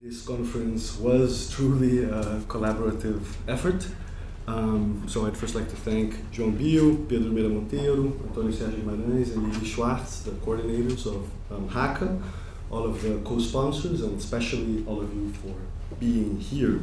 This conference was truly a collaborative effort. Um, so I'd first like to thank João Biehl, Pedro Meira Monteiro, Antonio Sérgio Guimarães, and Lili Schwarcz, the coordinators of um, HACA, all of the co-sponsors, and especially all of you for being here.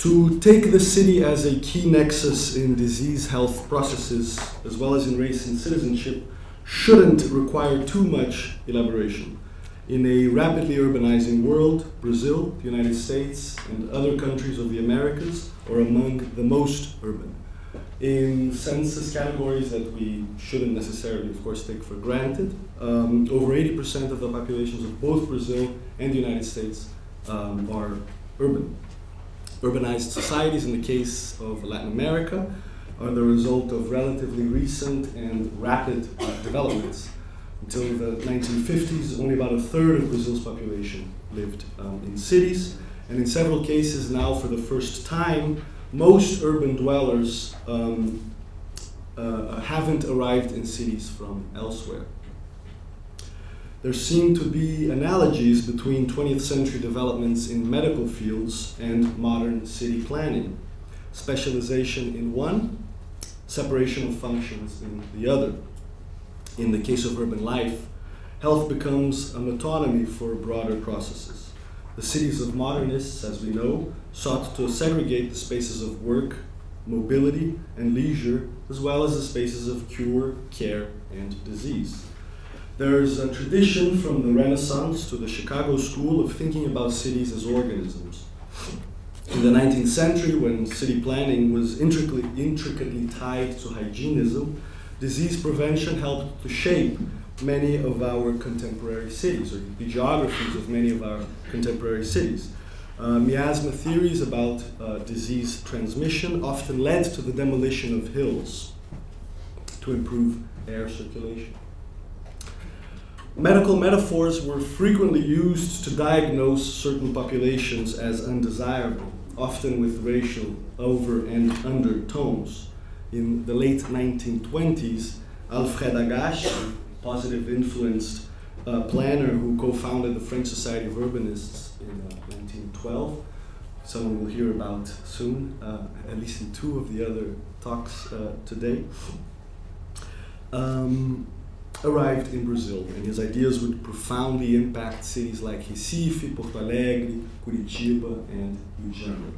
To take the city as a key nexus in disease health processes, as well as in race and citizenship, shouldn't require too much elaboration. In a rapidly urbanizing world, Brazil, the United States, and other countries of the Americas are among the most urban. In census categories that we shouldn't necessarily, of course, take for granted, um, over 80% of the populations of both Brazil and the United States um, are urban. Urbanized societies, in the case of Latin America, are the result of relatively recent and rapid uh, developments until the 1950s, only about a third of Brazil's population lived um, in cities. And in several cases now, for the first time, most urban dwellers um, uh, haven't arrived in cities from elsewhere. There seem to be analogies between 20th century developments in medical fields and modern city planning. Specialization in one, separation of functions in the other in the case of urban life, health becomes an autonomy for broader processes. The cities of modernists, as we know, sought to segregate the spaces of work, mobility, and leisure, as well as the spaces of cure, care, and disease. There's a tradition from the Renaissance to the Chicago School of thinking about cities as organisms. In the 19th century, when city planning was intricately, intricately tied to hygienism, disease prevention helped to shape many of our contemporary cities, or the geographies of many of our contemporary cities. Uh, miasma theories about uh, disease transmission often led to the demolition of hills to improve air circulation. Medical metaphors were frequently used to diagnose certain populations as undesirable, often with racial over and undertones in the late 1920s, Alfred Agache, positive influenced uh, planner who co-founded the French Society of Urbanists in uh, 1912, someone we'll hear about soon, uh, at least in two of the other talks uh, today, um, arrived in Brazil, and his ideas would profoundly impact cities like Recife, Porto Alegre, Curitiba, and Rio de Janeiro.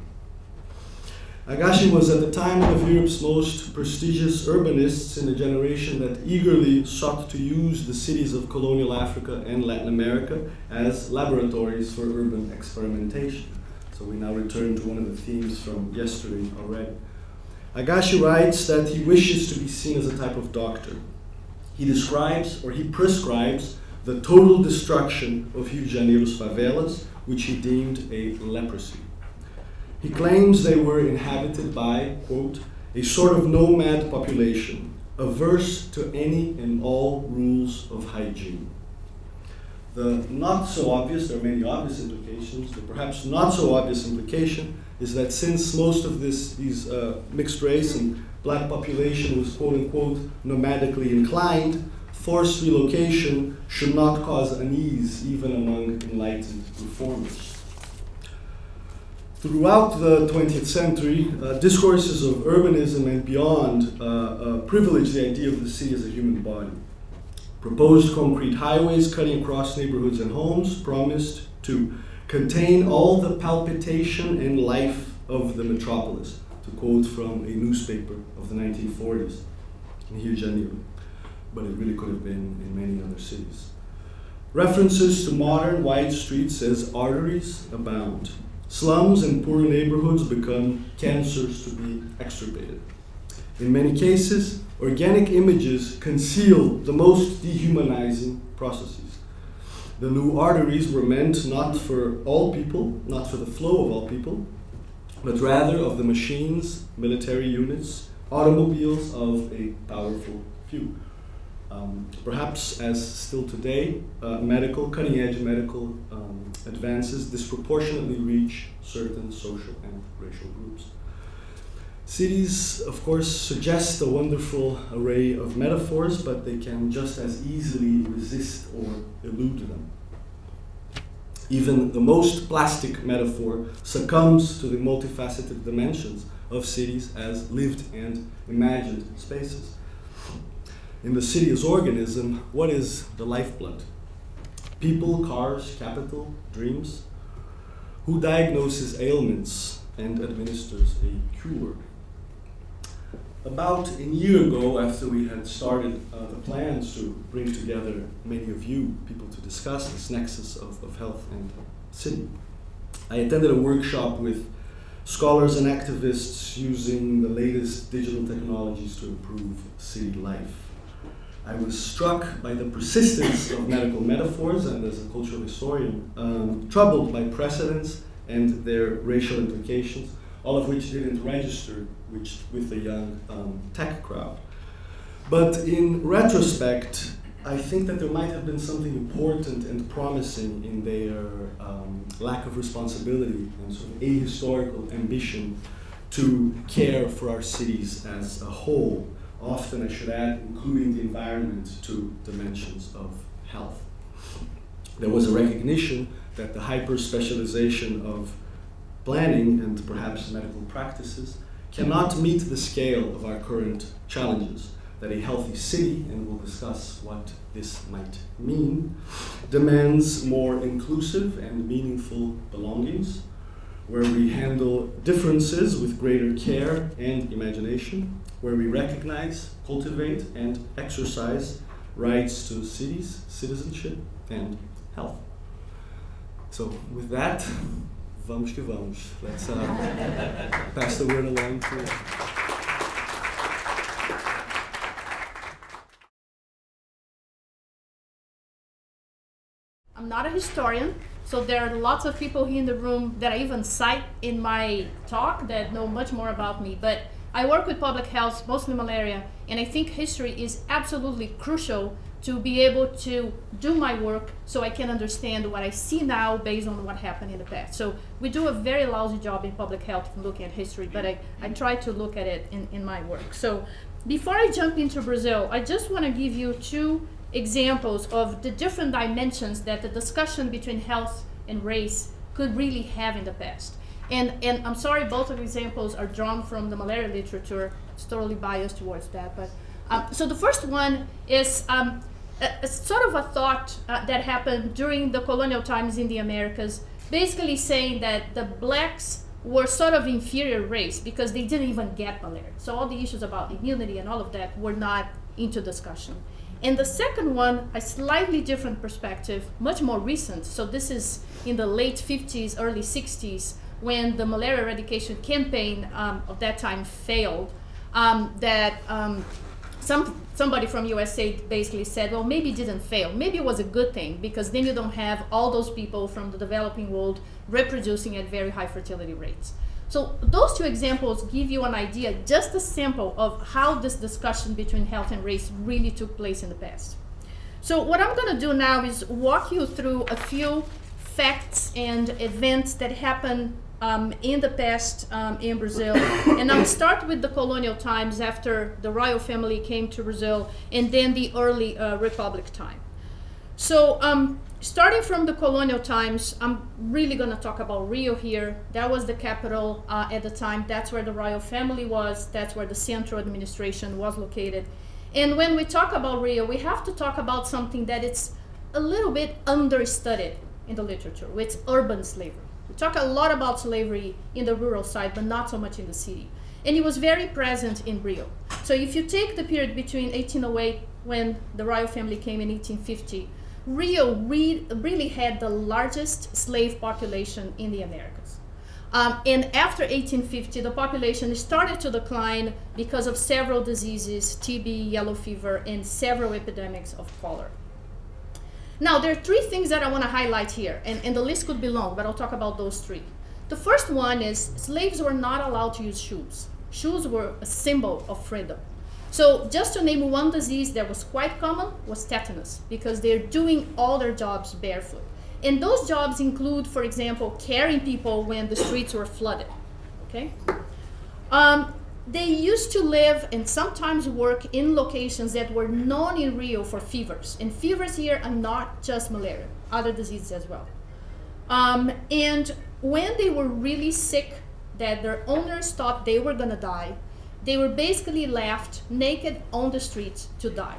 Agache was at the time one of Europe's most prestigious urbanists in a generation that eagerly sought to use the cities of colonial Africa and Latin America as laboratories for urban experimentation. So we now return to one of the themes from yesterday already. Agache writes that he wishes to be seen as a type of doctor. He describes or he prescribes the total destruction of Rio de Janeiro's favelas, which he deemed a leprosy. He claims they were inhabited by, quote, a sort of nomad population, averse to any and all rules of hygiene. The not so obvious, there are many obvious implications, the perhaps not so obvious implication is that since most of this, these uh, mixed race and black population was quote unquote nomadically inclined, forced relocation should not cause unease even among enlightened reformers. Throughout the 20th century, uh, discourses of urbanism and beyond uh, uh, privileged the idea of the city as a human body. Proposed concrete highways cutting across neighborhoods and homes promised to contain all the palpitation and life of the metropolis, to quote from a newspaper of the 1940s in Rio de Janeiro, but it really could have been in many other cities. References to modern wide streets as arteries abound. Slums and poor neighborhoods become cancers to be extirpated. In many cases, organic images conceal the most dehumanizing processes. The new arteries were meant not for all people, not for the flow of all people, but rather of the machines, military units, automobiles of a powerful few. Um, perhaps as still today, uh, medical, cutting edge medical um, advances disproportionately reach certain social and racial groups. Cities, of course, suggest a wonderful array of metaphors, but they can just as easily resist or elude them. Even the most plastic metaphor succumbs to the multifaceted dimensions of cities as lived and imagined spaces. In the city as organism, what is the lifeblood? People, cars, capital, dreams? Who diagnoses ailments and administers a cure? About a year ago, after we had started uh, the plans to bring together many of you, people to discuss this nexus of, of health and city, I attended a workshop with scholars and activists using the latest digital technologies to improve city life. I was struck by the persistence of medical metaphors and, as a cultural historian, um, troubled by precedents and their racial implications, all of which didn't register which, with the young um, tech crowd. But in retrospect, I think that there might have been something important and promising in their um, lack of responsibility and sort of ahistorical ambition to care for our cities as a whole. Often, I should add, including the environment to dimensions of health. There was a recognition that the hyper specialization of planning and perhaps medical practices cannot meet the scale of our current challenges that a healthy city, and we'll discuss what this might mean, demands more inclusive and meaningful belongings, where we handle differences with greater care and imagination, where we recognize, cultivate, and exercise rights to cities, citizenship, and health. So, with that, vamos que vamos. Let's uh, pass the word along to. I'm not a historian, so there are lots of people here in the room that I even cite in my talk that know much more about me. But I work with public health, mostly malaria, and I think history is absolutely crucial to be able to do my work so I can understand what I see now based on what happened in the past. So we do a very lousy job in public health looking at history, but I, I try to look at it in, in my work. So before I jump into Brazil, I just want to give you two examples of the different dimensions that the discussion between health and race could really have in the past. And, and I'm sorry, both of the examples are drawn from the malaria literature. It's totally biased towards that. But um, so the first one is um, a, a sort of a thought uh, that happened during the colonial times in the Americas, basically saying that the blacks were sort of inferior race because they didn't even get malaria. So all the issues about immunity and all of that were not into discussion. And the second one, a slightly different perspective, much more recent. So this is in the late 50s, early 60s, when the malaria eradication campaign um, of that time failed. Um, that um, some somebody from USA basically said, well, maybe it didn't fail. Maybe it was a good thing because then you don't have all those people from the developing world reproducing at very high fertility rates. So those two examples give you an idea, just a sample of how this discussion between health and race really took place in the past. So what I'm going to do now is walk you through a few facts and events that happened um, in the past um, in Brazil. and I'll start with the colonial times after the royal family came to Brazil, and then the early uh, republic time. So um, starting from the colonial times, I'm really going to talk about Rio here. That was the capital uh, at the time. That's where the royal family was. That's where the central administration was located. And when we talk about Rio, we have to talk about something that it's a little bit understudied in the literature, which urban slavery. We talk a lot about slavery in the rural side, but not so much in the city. And it was very present in Rio. So if you take the period between 1808, when the royal family came in 1850, Rio re really had the largest slave population in the Americas. Um, and after 1850, the population started to decline because of several diseases, TB, yellow fever, and several epidemics of cholera. Now, there are three things that I want to highlight here, and, and the list could be long, but I'll talk about those three. The first one is slaves were not allowed to use shoes. Shoes were a symbol of freedom. So just to name one disease that was quite common was tetanus because they're doing all their jobs barefoot. And those jobs include, for example, carrying people when the streets were flooded. Okay. Um, they used to live and sometimes work in locations that were known in Rio for fevers. And fevers here are not just malaria, other diseases as well. Um, and when they were really sick, that their owners thought they were gonna die, they were basically left naked on the streets to die.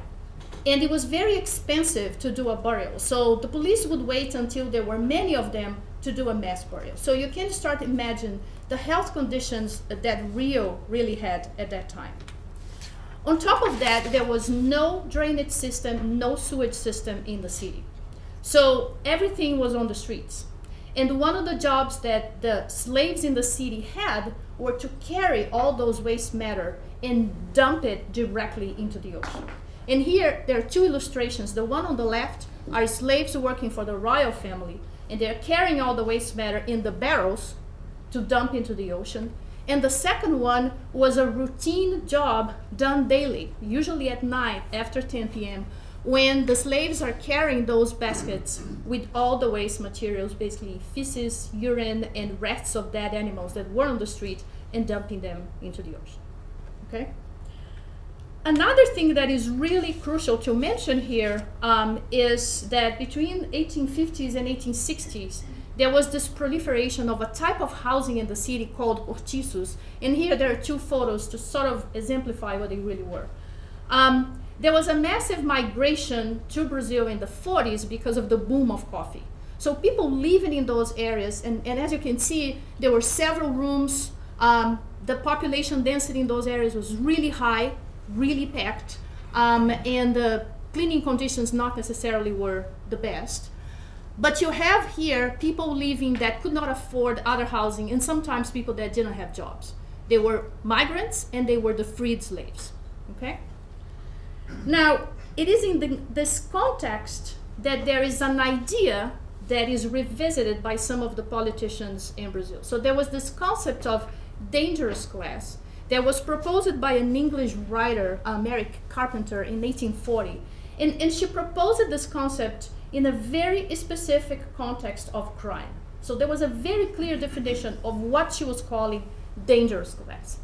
And it was very expensive to do a burial. So the police would wait until there were many of them to do a mass burial. So you can start imagine the health conditions that Rio really had at that time. On top of that, there was no drainage system, no sewage system in the city. So everything was on the streets. And one of the jobs that the slaves in the city had were to carry all those waste matter and dump it directly into the ocean. And here there are two illustrations. The one on the left are slaves working for the royal family, and they're carrying all the waste matter in the barrels to dump into the ocean. And the second one was a routine job done daily, usually at night after 10 p.m., when the slaves are carrying those baskets with all the waste materials, basically feces, urine, and rats of dead animals that were on the street, and dumping them into the ocean. Okay? Another thing that is really crucial to mention here um, is that between 1850s and 1860s, there was this proliferation of a type of housing in the city called cortiços. And here there are two photos to sort of exemplify what they really were. Um, there was a massive migration to Brazil in the 40s because of the boom of coffee. So people living in those areas, and, and as you can see, there were several rooms. Um, the population density in those areas was really high, really packed, um, and the cleaning conditions not necessarily were the best. But you have here people living that could not afford other housing, and sometimes people that didn't have jobs. They were migrants and they were the freed slaves. Okay? Now, it is in the, this context that there is an idea that is revisited by some of the politicians in Brazil. So there was this concept of dangerous class that was proposed by an English writer, uh, Mary Carpenter, in 1840. And, and she proposed this concept in a very specific context of crime. So there was a very clear definition of what she was calling dangerous class.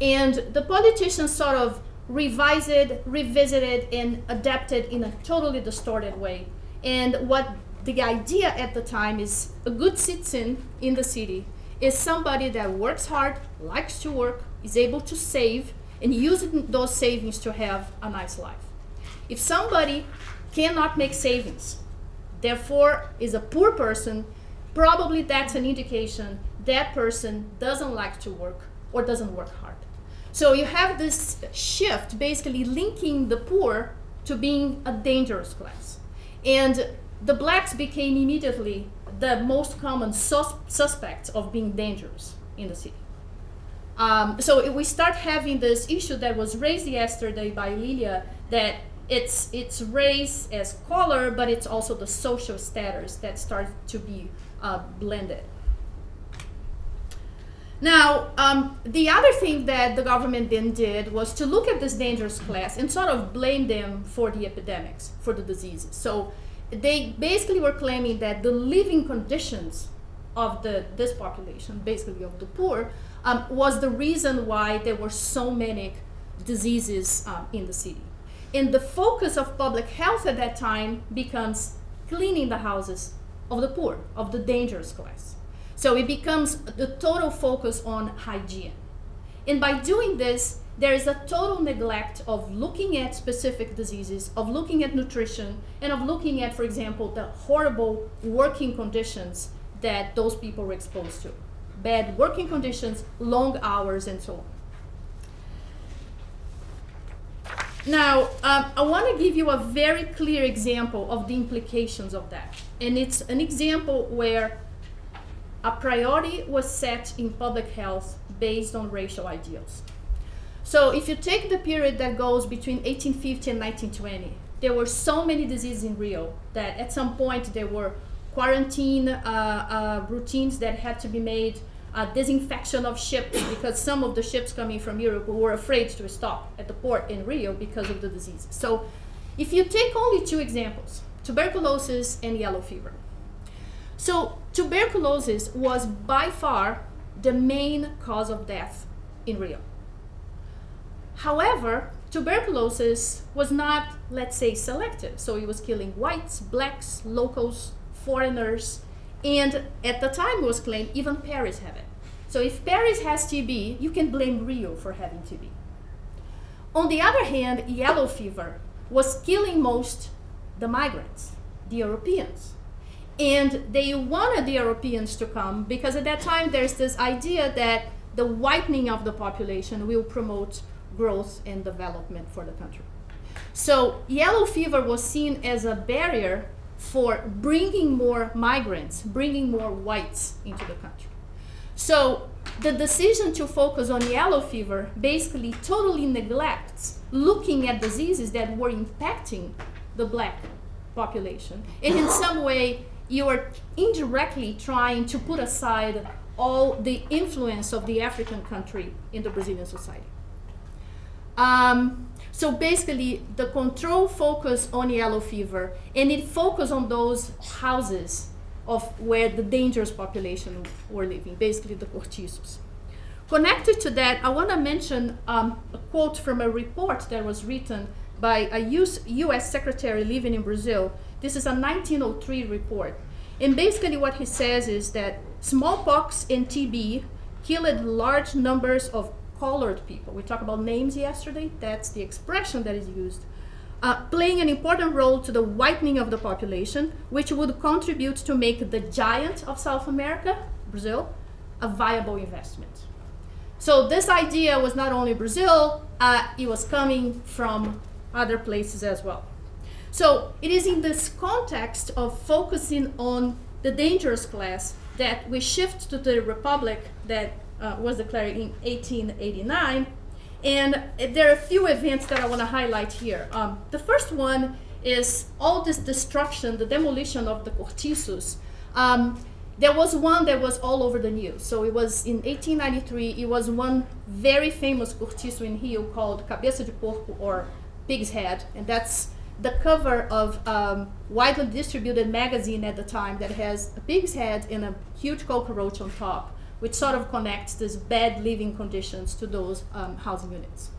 And the politicians sort of revised it, revisited, and adapted in a totally distorted way. And what the idea at the time is a good citizen in the city is somebody that works hard, likes to work, is able to save, and using those savings to have a nice life. If somebody cannot make savings, therefore is a poor person, probably that's an indication that person doesn't like to work or doesn't work hard. So you have this shift basically linking the poor to being a dangerous class. And the blacks became immediately the most common sus suspects of being dangerous in the city. Um, so we start having this issue that was raised yesterday by Lilia that it's it's race as color, but it's also the social status that starts to be uh, blended. Now, um, the other thing that the government then did was to look at this dangerous class and sort of blame them for the epidemics, for the diseases. So they basically were claiming that the living conditions of the this population, basically of the poor, um, was the reason why there were so many diseases um, in the city. And the focus of public health at that time becomes cleaning the houses of the poor, of the dangerous class. So it becomes the total focus on hygiene. And by doing this, there is a total neglect of looking at specific diseases, of looking at nutrition, and of looking at, for example, the horrible working conditions that those people were exposed to. Bad working conditions, long hours, and so on. Now, um, I want to give you a very clear example of the implications of that. And it's an example where a priority was set in public health based on racial ideals. So if you take the period that goes between 1850 and 1920, there were so many diseases in Rio that at some point there were quarantine uh, uh, routines that had to be made, uh, disinfection of ships because some of the ships coming from Europe were afraid to stop at the port in Rio because of the disease. So if you take only two examples, tuberculosis and yellow fever. So tuberculosis was by far the main cause of death in Rio. However, tuberculosis was not, let's say, selective. So it was killing whites, blacks, locals, foreigners, And at the time, it was claimed even Paris had it. So if Paris has TB, you can blame Rio for having TB. On the other hand, yellow fever was killing most the migrants, the Europeans. And they wanted the Europeans to come because at that time there's this idea that the whitening of the population will promote growth and development for the country. So yellow fever was seen as a barrier for bringing more migrants, bringing more whites into the country. So the decision to focus on yellow fever basically totally neglects looking at diseases that were impacting the black population. And in some way, you are indirectly trying to put aside all the influence of the African country in the Brazilian society. Um, so basically, the control focus on yellow fever, and it focused on those houses of where the dangerous population were living, basically the cortiços. Connected to that, I want to mention um, a quote from a report that was written by a US, US secretary living in Brazil. This is a 1903 report. And basically, what he says is that smallpox and TB killed large numbers of colored people. We talked about names yesterday, that's the expression that is used uh, playing an important role to the whitening of the population, which would contribute to make the giant of South America, Brazil, a viable investment. So this idea was not only Brazil, uh, it was coming from other places as well. So it is in this context of focusing on the dangerous class that we shift to the republic that uh, was declared in 1889 and there are a few events that I want to highlight here. Um, the first one is all this destruction, the demolition of the cortiços. Um, there was one that was all over the news. So it was in 1893, it was one very famous cortiço in Rio called Cabeça de Porco or Pig's Head. And that's the cover of um, widely distributed magazine at the time that has a pig's head and a huge cockroach on top which sort of connects these bad living conditions to those um, housing units.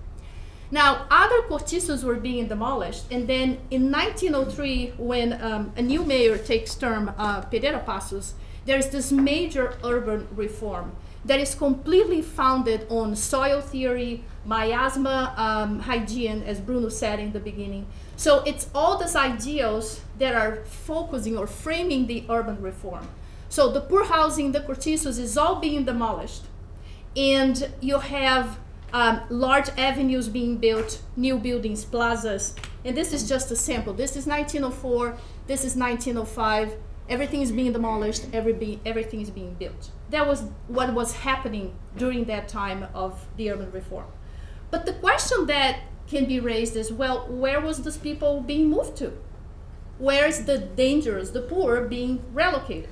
Now, other cortiços were being demolished, and then in 1903, when um, a new mayor takes term, uh, Pereira Passos, there's this major urban reform that is completely founded on soil theory, miasma um, hygiene, as Bruno said in the beginning. So it's all these ideals that are focusing or framing the urban reform. So the poor housing, the cortiços is all being demolished. And you have um, large avenues being built, new buildings, plazas. And this is just a sample. This is 1904, this is 1905. Everything is being demolished, every be, everything is being built. That was what was happening during that time of the urban reform. But the question that can be raised is, well, where was these people being moved to? Where is the dangerous, the poor, being relocated?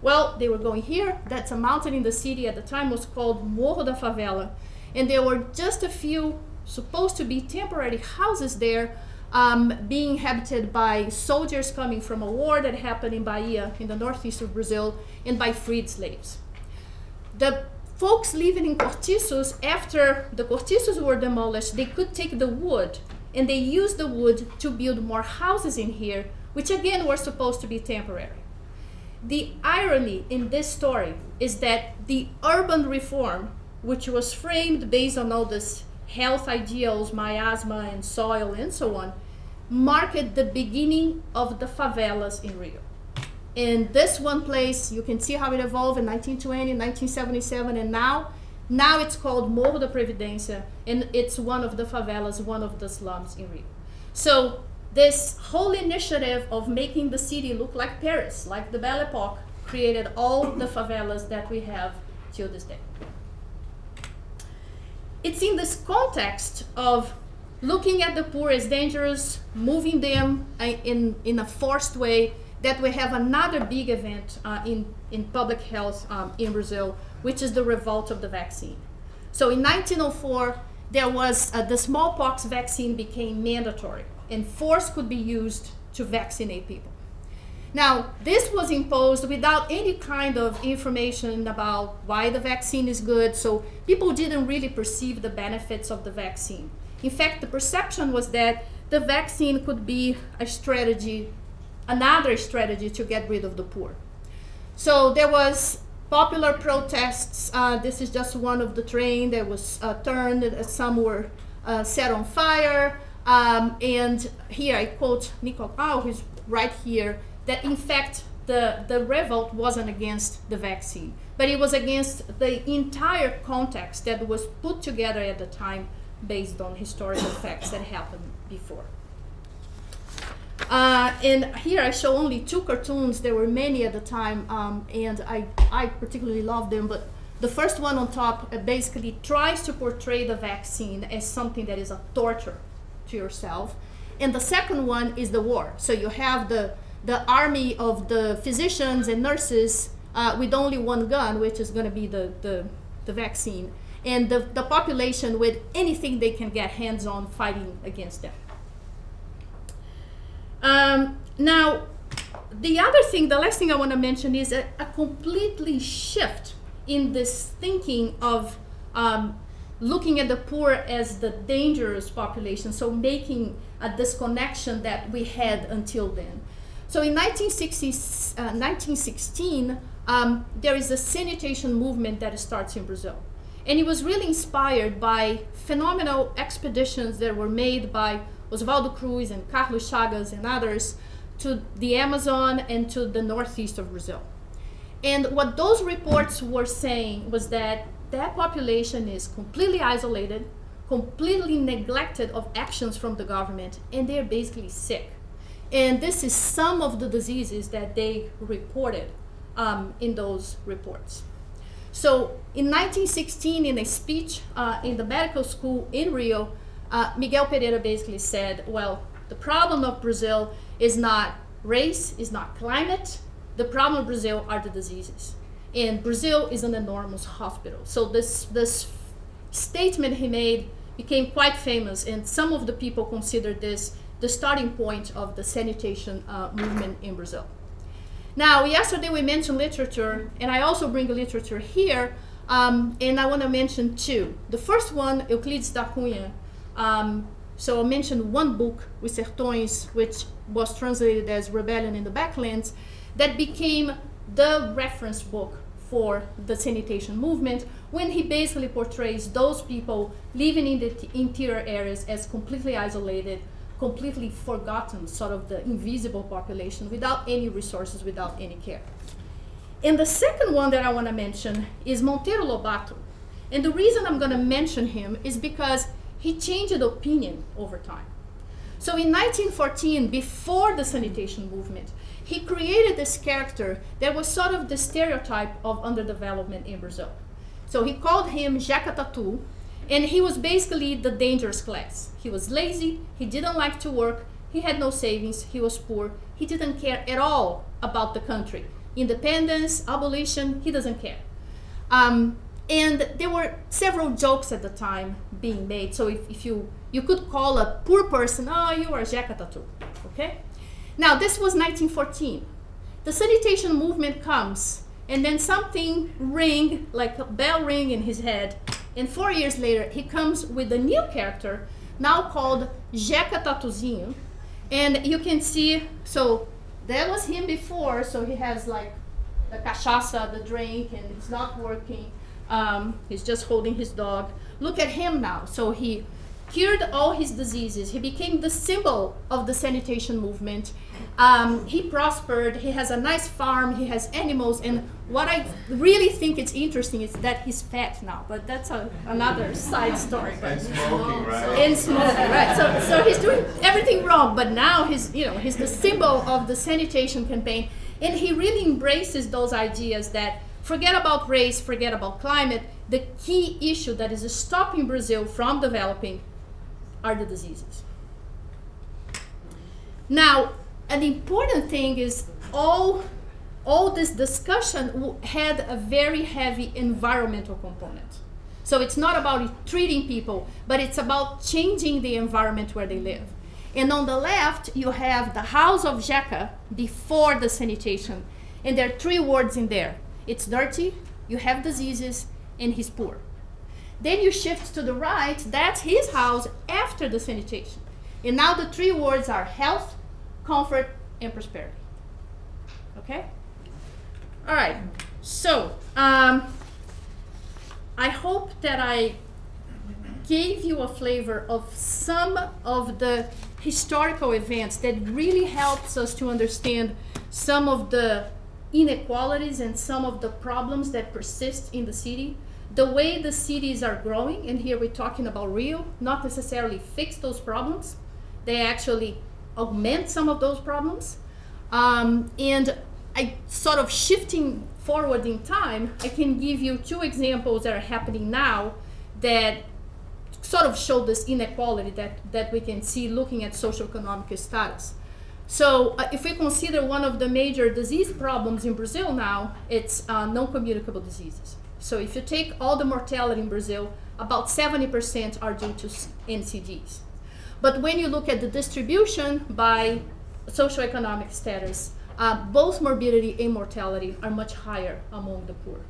Well, they were going here. That's a mountain in the city at the time was called Morro da Favela. And there were just a few supposed to be temporary houses there um, being inhabited by soldiers coming from a war that happened in Bahia in the northeast of Brazil and by freed slaves. The folks living in cortiços, after the cortiços were demolished, they could take the wood and they used the wood to build more houses in here, which again were supposed to be temporary. The irony in this story is that the urban reform, which was framed based on all this health ideals, miasma and soil and so on, marked the beginning of the favelas in Rio. In this one place, you can see how it evolved in 1920, 1977, and now, now it's called Morro da Providência, and it's one of the favelas, one of the slums in Rio. So this whole initiative of making the city look like Paris, like the Belle Epoque, created all the favelas that we have till this day. It's in this context of looking at the poor as dangerous, moving them in, in a forced way, that we have another big event uh, in, in public health um, in Brazil, which is the revolt of the vaccine. So in 1904, there was uh, the smallpox vaccine became mandatory and force could be used to vaccinate people. Now, this was imposed without any kind of information about why the vaccine is good, so people didn't really perceive the benefits of the vaccine. In fact, the perception was that the vaccine could be a strategy, another strategy to get rid of the poor. So there was popular protests. Uh, this is just one of the train that was uh, turned. Some were uh, set on fire. Um, and here I quote Nicolau, who's right here, that in fact the, the revolt wasn't against the vaccine, but it was against the entire context that was put together at the time based on historical facts that happened before. Uh, and here I show only two cartoons. There were many at the time, um, and I, I particularly love them. But the first one on top uh, basically tries to portray the vaccine as something that is a torture to yourself. And the second one is the war. So you have the, the army of the physicians and nurses uh, with only one gun, which is going to be the, the, the vaccine, and the, the population with anything they can get hands on fighting against them. Um, now, the other thing, the last thing I want to mention is a, a completely shift in this thinking of um, looking at the poor as the dangerous population, so making a disconnection that we had until then. So in 1960, uh, 1916, um, there is a sanitation movement that starts in Brazil. And it was really inspired by phenomenal expeditions that were made by Oswaldo Cruz and Carlos Chagas and others to the Amazon and to the northeast of Brazil. And what those reports were saying was that that population is completely isolated, completely neglected of actions from the government, and they're basically sick. And this is some of the diseases that they reported um, in those reports. So in 1916, in a speech uh, in the medical school in Rio, uh, Miguel Pereira basically said, well, the problem of Brazil is not race, is not climate. The problem of Brazil are the diseases. And Brazil is an enormous hospital. So this, this statement he made became quite famous, and some of the people consider this the starting point of the sanitation uh, movement in Brazil. Now, yesterday we mentioned literature, and I also bring literature here, um, and I want to mention two. The first one, Euclides da Cunha, um, so I mentioned one book, Os Sertões, which was translated as Rebellion in the Backlands, that became the reference book for the sanitation movement when he basically portrays those people living in the interior areas as completely isolated, completely forgotten, sort of the invisible population without any resources, without any care. And the second one that I want to mention is Monteiro Lobato. And the reason I'm going to mention him is because he changed opinion over time. So in 1914, before the sanitation movement, he created this character that was sort of the stereotype of underdevelopment in Brazil. So he called him Jeca Tatu, and he was basically the dangerous class. He was lazy, he didn't like to work, he had no savings, he was poor, he didn't care at all about the country. Independence, abolition, he doesn't care. Um, and there were several jokes at the time being made. So if, if you you could call a poor person, oh, you are Jeca Tatu, okay? Now this was 1914. The sanitation movement comes, and then something ring like a bell ring in his head, and four years later he comes with a new character, now called Jeca Tatuzinho, and you can see. So that was him before. So he has like the cachaça, the drink, and it's not working um, he's just holding his dog. Look at him now. So he cured all his diseases. He became the symbol of the sanitation movement. Um, he prospered. He has a nice farm. He has animals. And what I really think is interesting is that he's fat now. But that's a, another side story. And smoking, right? And smoking, right? So, so he's doing everything wrong. But now he's, you know, he's the symbol of the sanitation campaign. And he really embraces those ideas that Forget about race, forget about climate. The key issue that is stopping Brazil from developing are the diseases. Now, an important thing is all, all this discussion had a very heavy environmental component. So it's not about treating people, but it's about changing the environment where they live. And on the left, you have the house of Jeca before the sanitation. And there are three words in there it's dirty, you have diseases, and he's poor. Then you shift to the right, that's his house after the sanitation. And now the three words are health, comfort, and prosperity. Okay? All right. So, um, I hope that I gave you a flavor of some of the historical events that really helps us to understand some of the inequalities and some of the problems that persist in the city the way the cities are growing and here we're talking about Rio not necessarily fix those problems they actually augment some of those problems um, and I sort of shifting forward in time I can give you two examples that are happening now that sort of show this inequality that, that we can see looking at socioeconomic status. So uh, if we consider one of the major disease problems in Brazil now, it's uh, non-communicable diseases. So if you take all the mortality in Brazil, about 70% are due to NCDs. But when you look at the distribution by socioeconomic status, uh, both morbidity and mortality are much higher among the poor.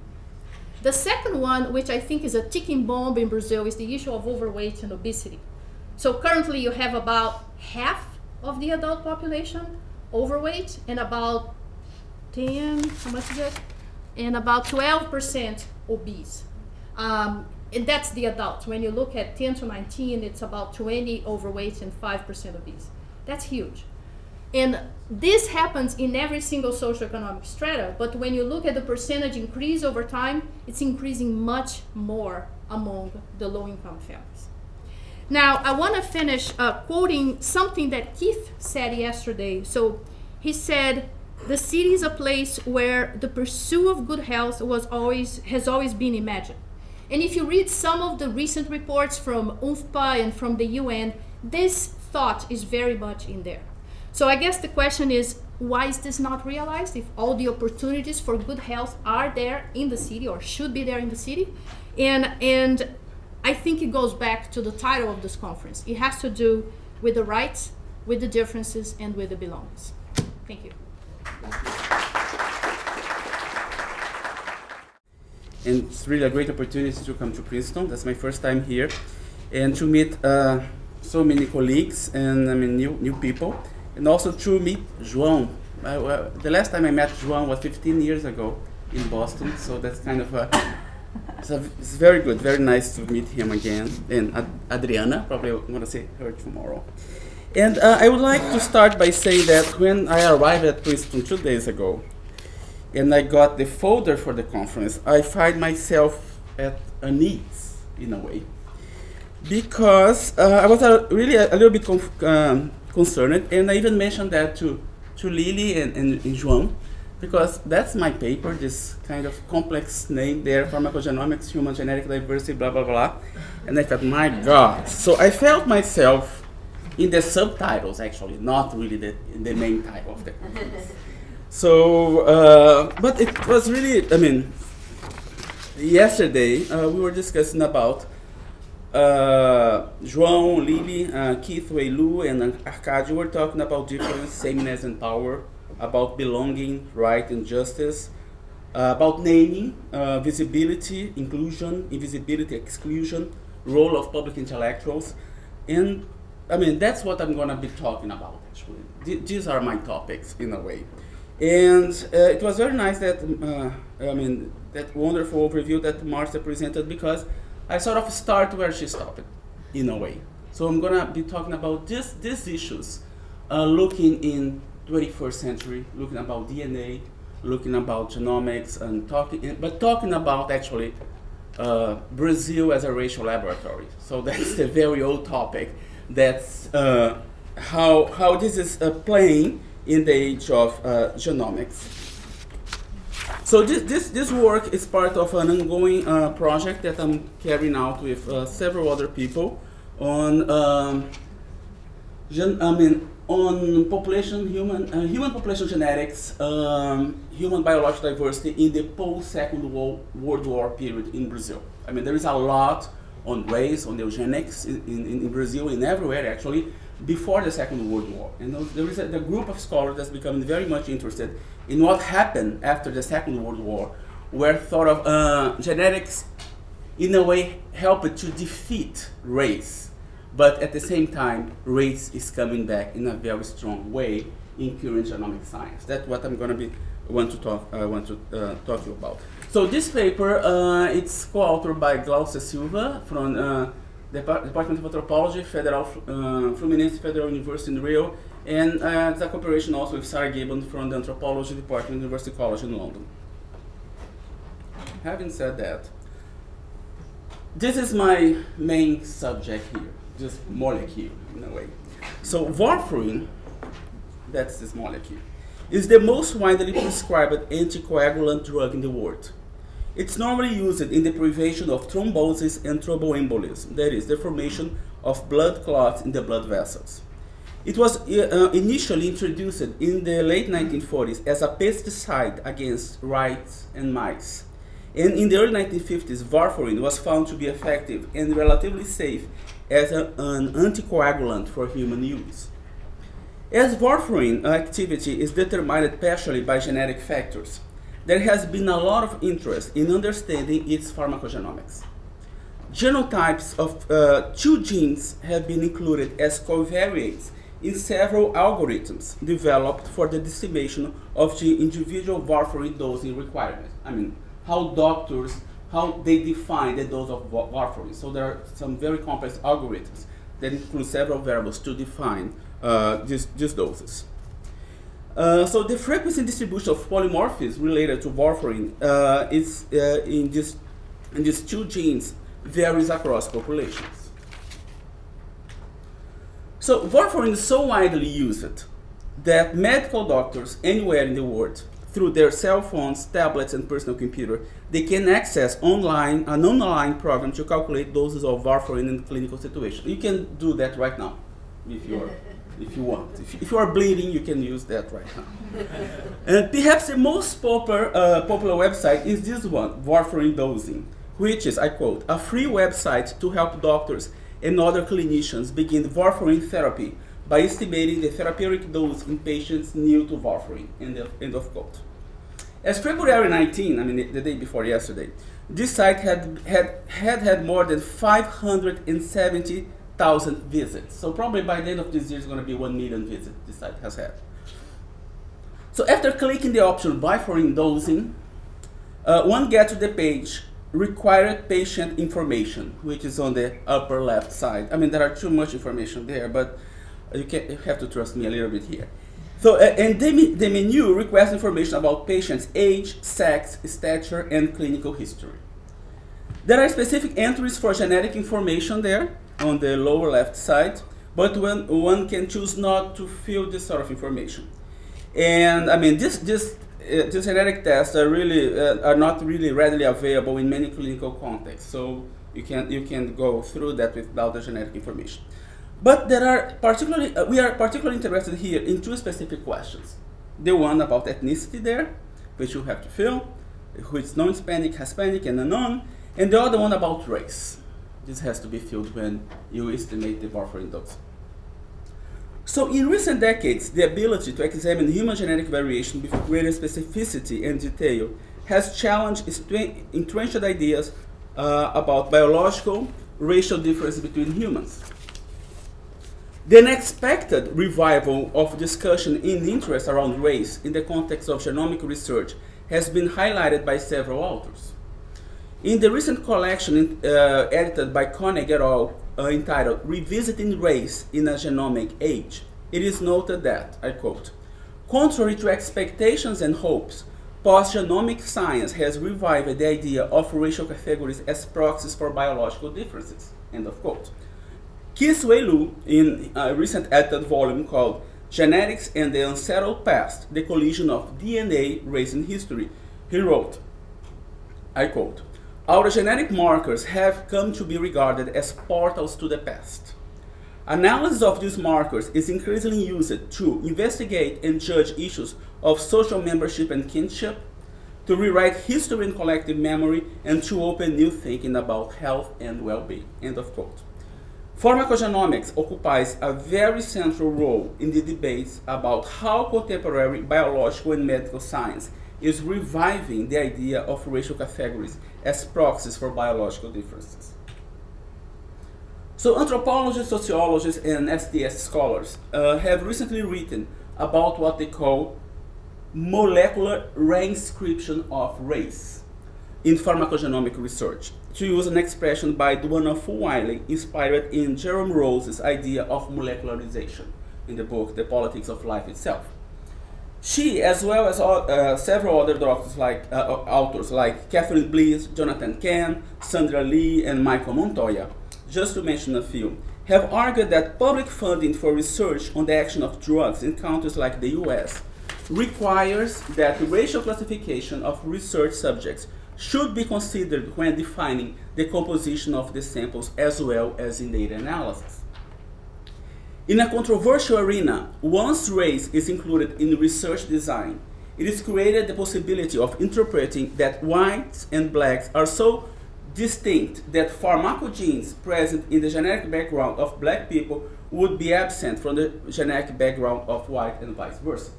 The second one, which I think is a ticking bomb in Brazil, is the issue of overweight and obesity. So currently you have about half of the adult population overweight and about 10, how much is it? And about 12% obese. Um, and that's the adults. When you look at 10 to 19, it's about 20 overweight and 5% obese. That's huge. And this happens in every single socioeconomic strata, but when you look at the percentage increase over time, it's increasing much more among the low income families. Now, I want to finish uh, quoting something that Keith said yesterday. So he said, the city is a place where the pursuit of good health was always, has always been imagined. And if you read some of the recent reports from UNFPA and from the UN, this thought is very much in there. So I guess the question is, why is this not realized if all the opportunities for good health are there in the city or should be there in the city? And, and I think it goes back to the title of this conference. It has to do with the rights, with the differences, and with the belongings. Thank you. And it's really a great opportunity to come to Princeton. That's my first time here. And to meet uh, so many colleagues and I mean new, new people and also to meet João. I, well, the last time I met João was 15 years ago in Boston, so that's kind of a, it's very good, very nice to meet him again. And Ad Adriana, probably I'm going to see her tomorrow. And uh, I would like to start by saying that when I arrived at Princeton two days ago, and I got the folder for the conference, I find myself at unease in a way. Because uh, I was a, really a, a little bit um, concerned. And I even mentioned that to, to Lily and, and, and João, because that's my paper, this kind of complex name there, pharmacogenomics, human genetic diversity, blah, blah, blah. And I thought, my God. So I felt myself in the subtitles, actually, not really the, the main title of the So, uh, but it was really, I mean, yesterday uh, we were discussing about uh, João, Lily, uh, Keith, Weilu, and Arcadio were talking about difference, sameness, and power, about belonging, right, and justice, uh, about naming, uh, visibility, inclusion, invisibility, exclusion, role of public intellectuals, and I mean that's what I'm gonna be talking about. Actually, Th these are my topics in a way, and uh, it was very nice that uh, I mean that wonderful overview that Marcia presented because I sort of start where she stopped, in a way. So I'm gonna be talking about this, these issues, uh, looking in 21st century, looking about DNA, looking about genomics, and talking, but talking about actually uh, Brazil as a racial laboratory. So that's a very old topic. That's uh, how how this is uh, playing in the age of uh, genomics. So this, this, this work is part of an ongoing uh, project that I'm carrying out with uh, several other people on, um, I mean, on population, human, uh, human population genetics, um, human biological diversity in the post-Second World War period in Brazil. I mean, there is a lot on race, on eugenics in, in, in Brazil, and everywhere actually, before the Second World War. And there is a the group of scholars that's becoming very much interested in what happened after the Second World War, where sort of uh, genetics, in a way, helped to defeat race. But at the same time, race is coming back in a very strong way in current genomic science. That's what I'm going to be want to talk, I want to uh, talk to you about. So this paper, uh, it's co-authored by Glaucia Silva from uh, the Department of Anthropology, Federal uh, Fluminense Federal University in Rio, and uh, a cooperation also with Sarah Gibbon from the Anthropology Department, University College in London. Having said that, this is my main subject here, just molecule in a way. So warfarin, that's this molecule, is the most widely prescribed anticoagulant drug in the world. It's normally used in the prevention of thrombosis and thromboembolism, that is, the formation of blood clots in the blood vessels. It was uh, initially introduced in the late 1940s as a pesticide against rats and mice. And in the early 1950s, warfarin was found to be effective and relatively safe as a, an anticoagulant for human use. As warfarin activity is determined partially by genetic factors, there has been a lot of interest in understanding its pharmacogenomics. Genotypes of uh, two genes have been included as covariates in several algorithms developed for the estimation of the individual warfarin dosing requirement. I mean, how doctors, how they define the dose of warfarin. So there are some very complex algorithms that include several variables to define uh, these, these doses. Uh, so the frequency distribution of polymorphisms related to warfarin uh, is uh, in, this, in these two genes varies across populations. So warfarin is so widely used that medical doctors anywhere in the world through their cell phones, tablets, and personal computer, they can access online an online program to calculate doses of warfarin in clinical situations. You can do that right now, if you are, if you want. If, if, you are bleeding, you can use that right now. and perhaps the most popular uh, popular website is this one, warfarin dosing, which is, I quote, a free website to help doctors and other clinicians begin warfarin therapy by estimating the therapeutic dose in patients new to warfarin, end of, end of quote. As February 19, I mean the, the day before yesterday, this site had had, had, had more than 570,000 visits. So probably by the end of this year, it's going to be 1 million visits this site has had. So after clicking the option warfarin dosing, uh, one gets to the page required patient information, which is on the upper left side. I mean, there are too much information there, but you, can, you have to trust me a little bit here. So, uh, and the, the menu requests information about patient's age, sex, stature, and clinical history. There are specific entries for genetic information there on the lower left side, but one, one can choose not to fill this sort of information. And I mean, this, this, uh, these genetic tests are really uh, are not really readily available in many clinical contexts. So you can you can go through that without the genetic information. But there are particularly, uh, we are particularly interested here in two specific questions. The one about ethnicity there, which you have to fill, who is non-Hispanic, Hispanic, and unknown, and the other one about race. This has to be filled when you estimate the warfarin dose. So in recent decades, the ability to examine human genetic variation with greater specificity and detail has challenged entrenched ideas uh, about biological racial differences between humans. The unexpected revival of discussion in interest around race in the context of genomic research has been highlighted by several authors. In the recent collection uh, edited by Koenig et al. Uh, entitled Revisiting Race in a Genomic Age, it is noted that, I quote, contrary to expectations and hopes, post-genomic science has revived the idea of racial categories as proxies for biological differences, end of quote. Kiswei Lu, in a recent edited volume called Genetics and the Unsettled Past, The Collision of DNA, Race and History, he wrote, I quote, Our genetic markers have come to be regarded as portals to the past. Analysis of these markers is increasingly used to investigate and judge issues of social membership and kinship, to rewrite history and collective memory, and to open new thinking about health and well-being. End of quote. Pharmacogenomics occupies a very central role in the debates about how contemporary biological and medical science is reviving the idea of racial categories as proxies for biological differences. So anthropologists, sociologists, and STS scholars uh, have recently written about what they call molecular reinscription of race in pharmacogenomic research, to use an expression by Duana Fulwiley, inspired in Jerome Rose's idea of molecularization in the book The Politics of Life Itself. She, as well as uh, several other doctors like uh, authors like Catherine Bliss, Jonathan Cahn, Sandra Lee, and Michael Montoya, just to mention a few, have argued that public funding for research on the action of drugs in countries like the US requires that racial classification of research subjects should be considered when defining the composition of the samples as well as in data analysis. In a controversial arena, once race is included in research design, it is created the possibility of interpreting that whites and blacks are so distinct that pharmacogenes present in the genetic background of black people would be absent from the genetic background of white and vice versa.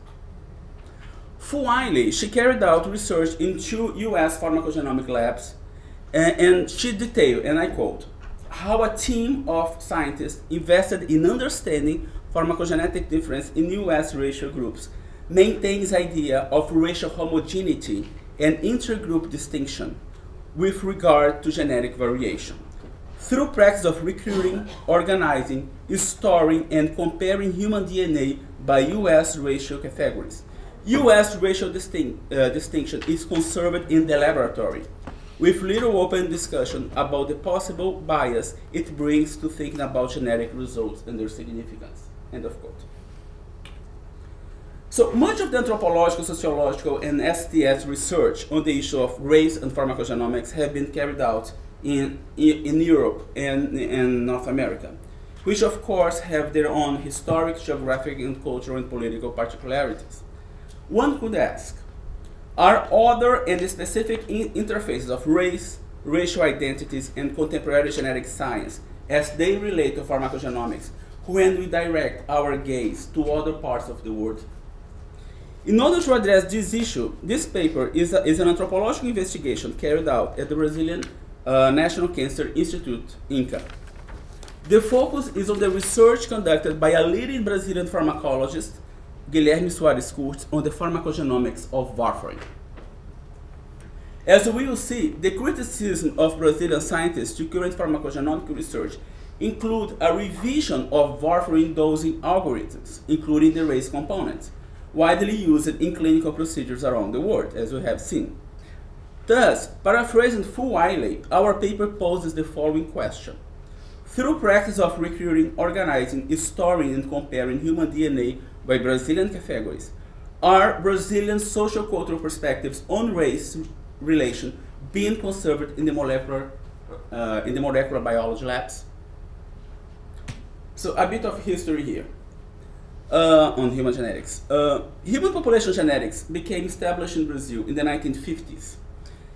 Finally, she carried out research in two US pharmacogenomic labs, and, and she detailed, and I quote, how a team of scientists invested in understanding pharmacogenetic difference in US racial groups maintains idea of racial homogeneity and intergroup distinction with regard to genetic variation. Through practice of recruiting, organizing, storing, and comparing human DNA by US racial categories, US racial distinct, uh, distinction is conserved in the laboratory, with little open discussion about the possible bias it brings to thinking about genetic results and their significance. End of quote. So much of the anthropological, sociological, and STS research on the issue of race and pharmacogenomics have been carried out in, in Europe and in North America, which of course have their own historic, geographic, and cultural and political particularities. One could ask, are other and specific in interfaces of race, racial identities, and contemporary genetic science as they relate to pharmacogenomics when we direct our gaze to other parts of the world? In order to address this issue, this paper is, a, is an anthropological investigation carried out at the Brazilian uh, National Cancer Institute, INCA. The focus is on the research conducted by a leading Brazilian pharmacologist Guilherme Soares Kurtz on the pharmacogenomics of warfarin. As we will see, the criticism of Brazilian scientists to current pharmacogenomic research include a revision of warfarin dosing algorithms, including the race component, widely used in clinical procedures around the world, as we have seen. Thus, paraphrasing Fulwiley, our paper poses the following question. Through practice of recruiting, organizing, storing, and comparing human DNA by Brazilian categories are Brazilian social cultural perspectives on race relation being conserved in the molecular uh, in the molecular biology labs. So a bit of history here uh, on human genetics. Uh, human population genetics became established in Brazil in the 1950s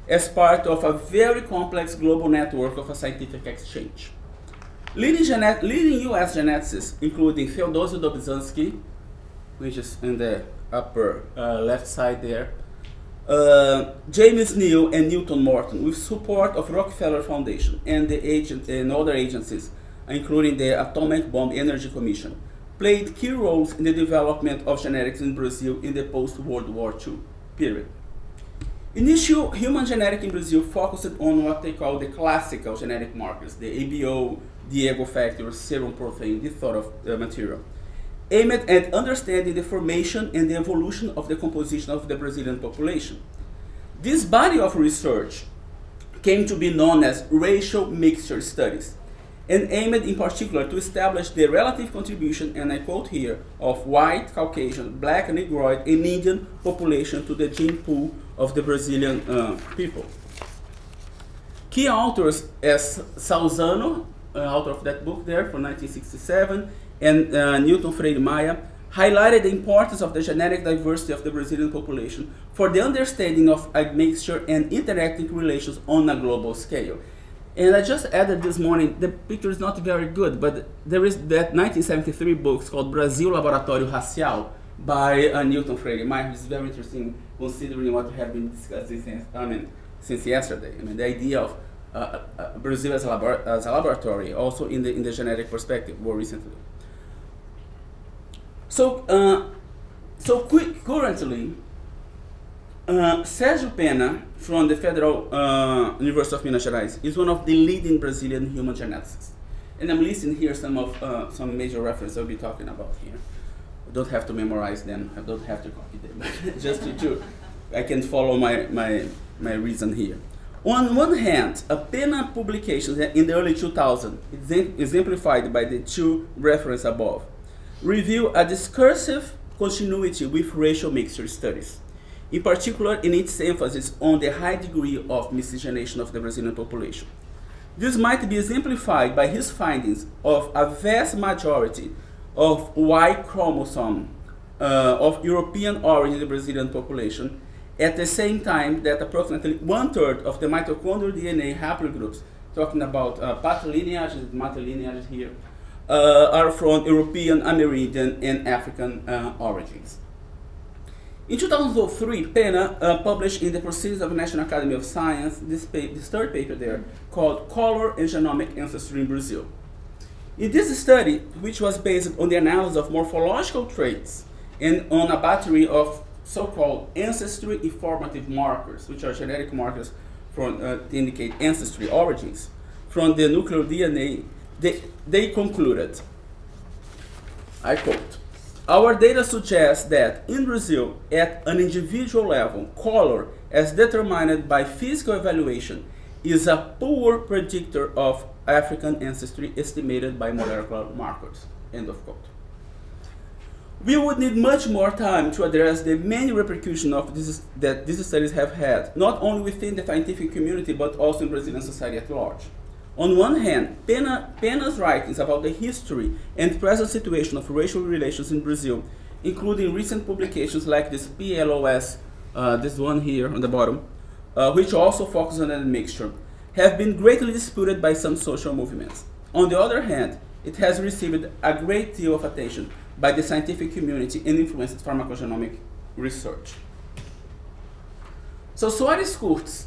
as part of a very complex global network of a scientific exchange. Leading, leading US geneticists, including Theodosio Dobzhansky, which is in the upper uh, left side there. Uh, James Neal and Newton Morton, with support of Rockefeller Foundation and the agent and other agencies, including the Atomic Bomb Energy Commission, played key roles in the development of genetics in Brazil in the post-World War II period. Initial human genetic in Brazil focused on what they call the classical genetic markers, the ABO, Diego factor, serum protein, this sort of uh, material aimed at understanding the formation and the evolution of the composition of the Brazilian population. This body of research came to be known as racial mixture studies and aimed in particular to establish the relative contribution, and I quote here, of white, Caucasian, black, Negroid, and Indian population to the gene pool of the Brazilian uh, people. Key authors as Salzano, uh, author of that book there from 1967, and uh, Newton Freire Maia highlighted the importance of the genetic diversity of the Brazilian population for the understanding of admixture and interacting relations on a global scale. And I just added this morning, the picture is not very good, but there is that 1973 book called Brazil Laboratório Racial by uh, Newton Freire Maia, which is very interesting considering what we have been discussing since, I mean, since yesterday. I mean, the idea of uh, uh, Brazil as a, as a laboratory, also in the, in the genetic perspective, more recently. So, uh, so currently, Uh, Sérgio Pena, from the Federal uh, University of Minas Gerais, is one of the leading Brazilian human geneticists. And I'm listing here some of uh, some major references I'll be talking about here. I don't have to memorize them. I don't have to copy them. Just to, to, I can follow my, my, my reason here. On one hand, a Pena publication in the early 2000s, exemplified by the two references above, reveal a discursive continuity with racial mixture studies, in particular in its emphasis on the high degree of miscegenation of the Brazilian population. This might be exemplified by his findings of a vast majority of Y chromosome uh, of European origin in the Brazilian population, at the same time that approximately one third of the mitochondrial DNA haplogroups, talking about uh, patrilineages, matrilineages here, uh, are from European, Amerindian, and African uh, origins. In 2003, Pena uh, published in the Proceedings of the National Academy of Science this, this, third paper there called Color and Genomic Ancestry in Brazil. In this study, which was based on the analysis of morphological traits and on a battery of so-called ancestry informative markers, which are genetic markers from, uh, to indicate ancestry origins, from the nuclear DNA, they, they concluded, I quote, our data suggests that in Brazil, at an individual level, color, as determined by physical evaluation, is a poor predictor of African ancestry estimated by molecular markers. End of quote. We would need much more time to address the many repercussions of this, that these studies have had, not only within the scientific community, but also in Brazilian society at large. On one hand, Pena, Pena's writings about the history and present situation of racial relations in Brazil, including recent publications like this PLOS, uh, this one here on the bottom, uh, which also focuses on that mixture, have been greatly disputed by some social movements. On the other hand, it has received a great deal of attention by the scientific community and influenced pharmacogenomic research. So Soares Kurtz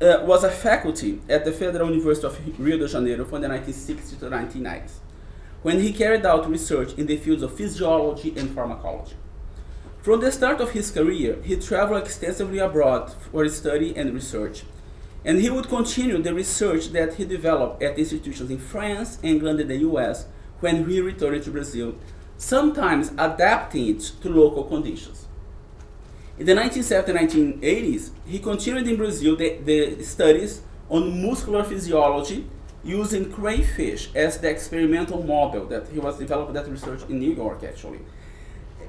uh, was a faculty at the Federal University of Rio de Janeiro from the 1960s to 1990s, when he carried out research in the fields of physiology and pharmacology. From the start of his career, he traveled extensively abroad for study and research, and he would continue the research that he developed at institutions in France, England, and the US when he returned to Brazil, sometimes adapting it to local conditions. In the 1970s and 1980s, he continued in Brazil the, the studies on muscular physiology using crayfish as the experimental model that he was developing that research in New York actually.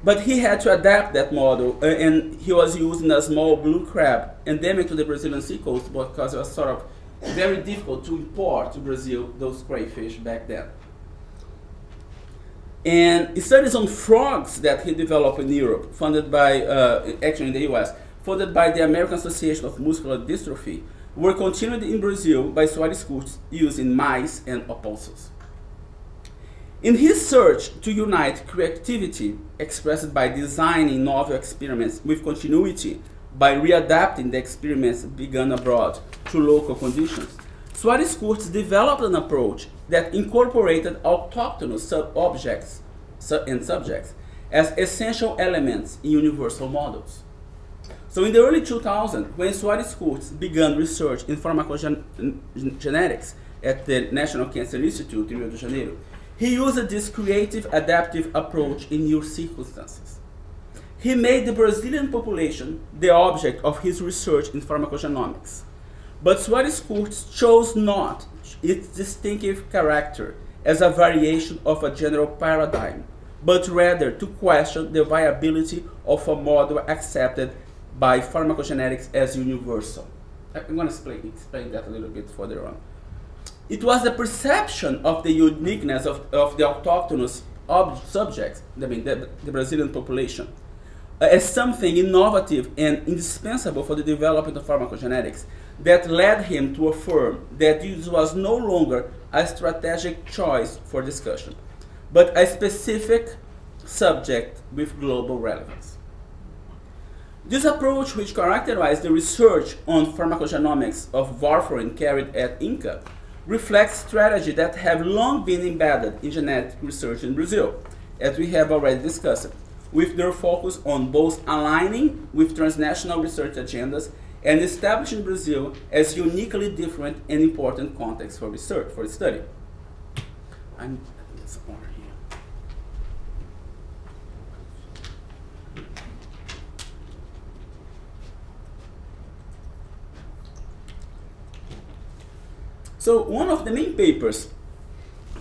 But he had to adapt that model uh, and he was using a small blue crab endemic to the Brazilian seacoast because it was sort of very difficult to import to Brazil those crayfish back then. And studies on frogs that he developed in Europe, funded by, uh, actually in the US, funded by the American Association of Muscular Dystrophy, were continued in Brazil by Soares Kurtz using mice and opossums. In his search to unite creativity expressed by designing novel experiments with continuity by readapting the experiments begun abroad to local conditions, Soares Kurtz developed an approach that incorporated autochthonous sub-objects and subjects as essential elements in universal models. So in the early 2000s, when Soares Kurtz began research in pharmacogenetics at the National Cancer Institute in Rio de Janeiro, he used this creative adaptive approach in new circumstances. He made the Brazilian population the object of his research in pharmacogenomics. But Soares Kurtz chose not its distinctive character as a variation of a general paradigm, but rather to question the viability of a model accepted by pharmacogenetics as universal. I'm going to explain, explain that a little bit further on. It was the perception of the uniqueness of, of the autochthonous subjects, I mean the, the Brazilian population, uh, as something innovative and indispensable for the development of pharmacogenetics that led him to affirm that this was no longer a strategic choice for discussion, but a specific subject with global relevance. This approach, which characterized the research on pharmacogenomics of warfarin carried at INCA, reflects strategies that have long been embedded in genetic research in Brazil, as we have already discussed, with their focus on both aligning with transnational research agendas and establishing Brazil as uniquely different and important context for research, for study. I'm, So one of the main papers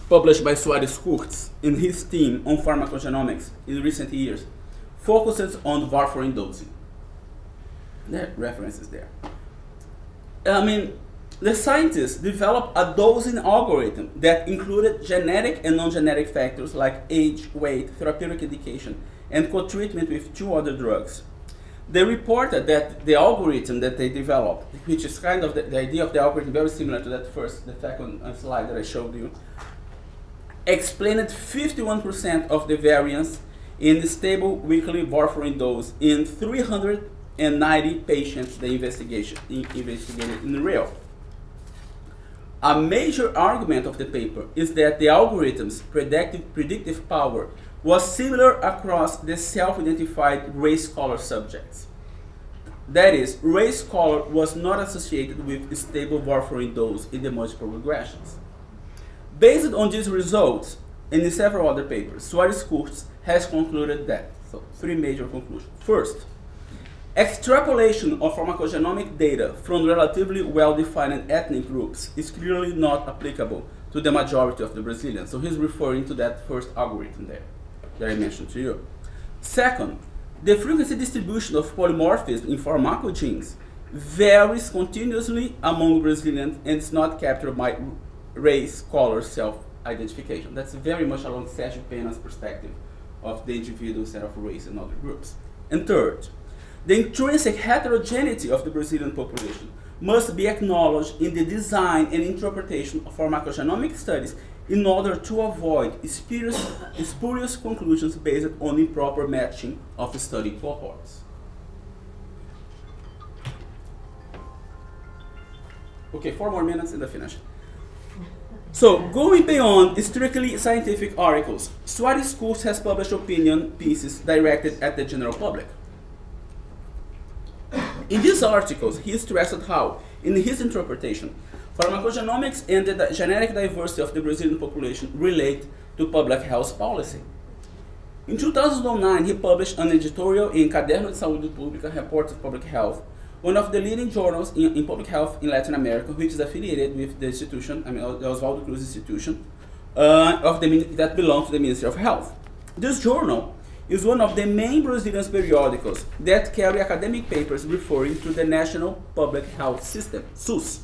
published by Suarez Kurtz and his team on pharmacogenomics in recent years focuses on warfarin dosing. There references there. I mean, the scientists developed a dosing algorithm that included genetic and non-genetic factors like age, weight, therapeutic indication, and co-treatment with two other drugs. They reported that the algorithm that they developed, which is kind of the, the idea of the algorithm very similar to that first, the second uh, slide that I showed you, explained 51% of the variance in the stable weekly warfarin dose in 390 patients the investigation investigated in real. A major argument of the paper is that the algorithm's predictive, predictive power was similar across the self-identified race color subjects. That is, race color was not associated with stable warfarin dose in the multiple regressions. Based on these results, and in several other papers, Soares Kurtz has concluded that, so three major conclusions. First, extrapolation of pharmacogenomic data from relatively well-defined ethnic groups is clearly not applicable to the majority of the Brazilians. So he's referring to that first algorithm there that I mentioned to you. Second, the frequency distribution of polymorphism in pharmacogenes varies continuously among Brazilians and is not captured by race, color, self-identification. That's very much along Sergio Pena's perspective of the individual set of race and other groups. And third, the intrinsic heterogeneity of the Brazilian population must be acknowledged in the design and interpretation of pharmacogenomic studies in order to avoid spurious, spurious conclusions based on improper matching of study cohorts. Okay, four more minutes and I finish. So, going beyond strictly scientific articles, Soares Kurtz has published opinion pieces directed at the general public. In these articles, he stressed how, in his interpretation, Pharmacogenomics and the genetic diversity of the Brazilian population relate to public health policy. In 2009, he published an editorial in Caderno de Saúde Pública, Report of Public Health, one of the leading journals in, in, public health in Latin America, which is affiliated with the institution, I mean, the Oswaldo Cruz Institution, uh, of the, that belongs to the Ministry of Health. This journal is one of the main Brazilian periodicals that carry academic papers referring to the National Public Health System, SUS.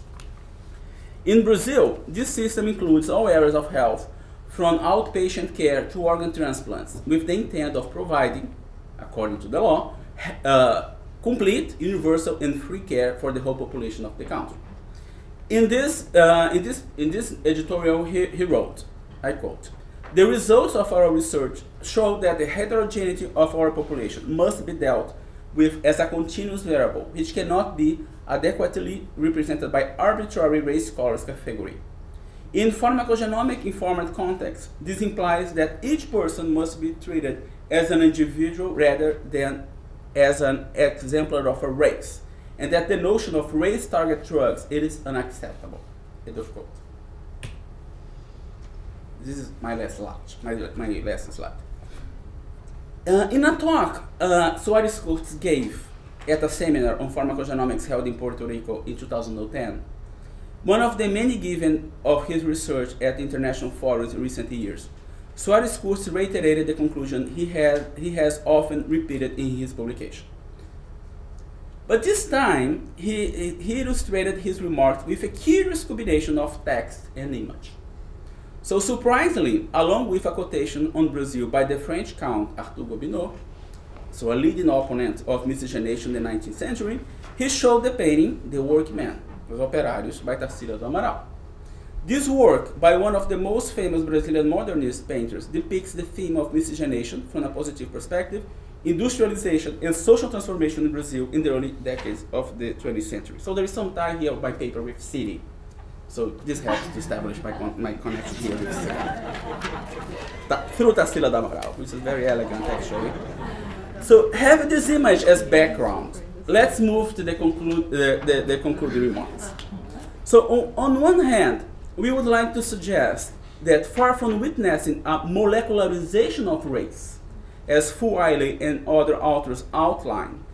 In Brazil, this system includes all areas of health, from outpatient care to organ transplants, with the intent of providing, according to the law, uh, complete, universal, and free care for the whole population of the country. In this, uh, in this, in this editorial, he, he wrote, I quote, the results of our research show that the heterogeneity of our population must be dealt with as a continuous variable, which cannot be adequately represented by arbitrary race colors category. In pharmacogenomic informed context, this implies that each person must be treated as an individual rather than as an exemplar of a race, and that the notion of race target drugs it is unacceptable. End of quote. This is my last slide. My, my last slide. Uh, in a talk uh, Soares gave at a seminar on pharmacogenomics held in Puerto Rico in 2010, one of the many given of his research at international forums in recent years, Soares Kurtz reiterated the conclusion he, had, he has often repeated in his publication. But this time, he, he illustrated his remarks with a curious combination of text and image. So surprisingly, along with a quotation on Brazil by the French Count Arthur Gobineau, so a leading opponent of miscegenation in the 19th century, he showed the painting The Workman, Os Operários, by Tarsila do Amaral. This work, by one of the most famous Brazilian modernist painters, depicts the theme of miscegenation from a positive perspective, industrialization, and social transformation in Brazil in the early decades of the 20th century. So there is some tie here of my paper with city. So this helps to establish my, con my connection here with Ta through Tarsila do Amaral, which is very elegant actually. So have this image as background, let's move to the, conclude, uh, the, the concluding remarks. So on, on one hand, we would like to suggest that far from witnessing a molecularization of race, as Fuaile and other authors outline,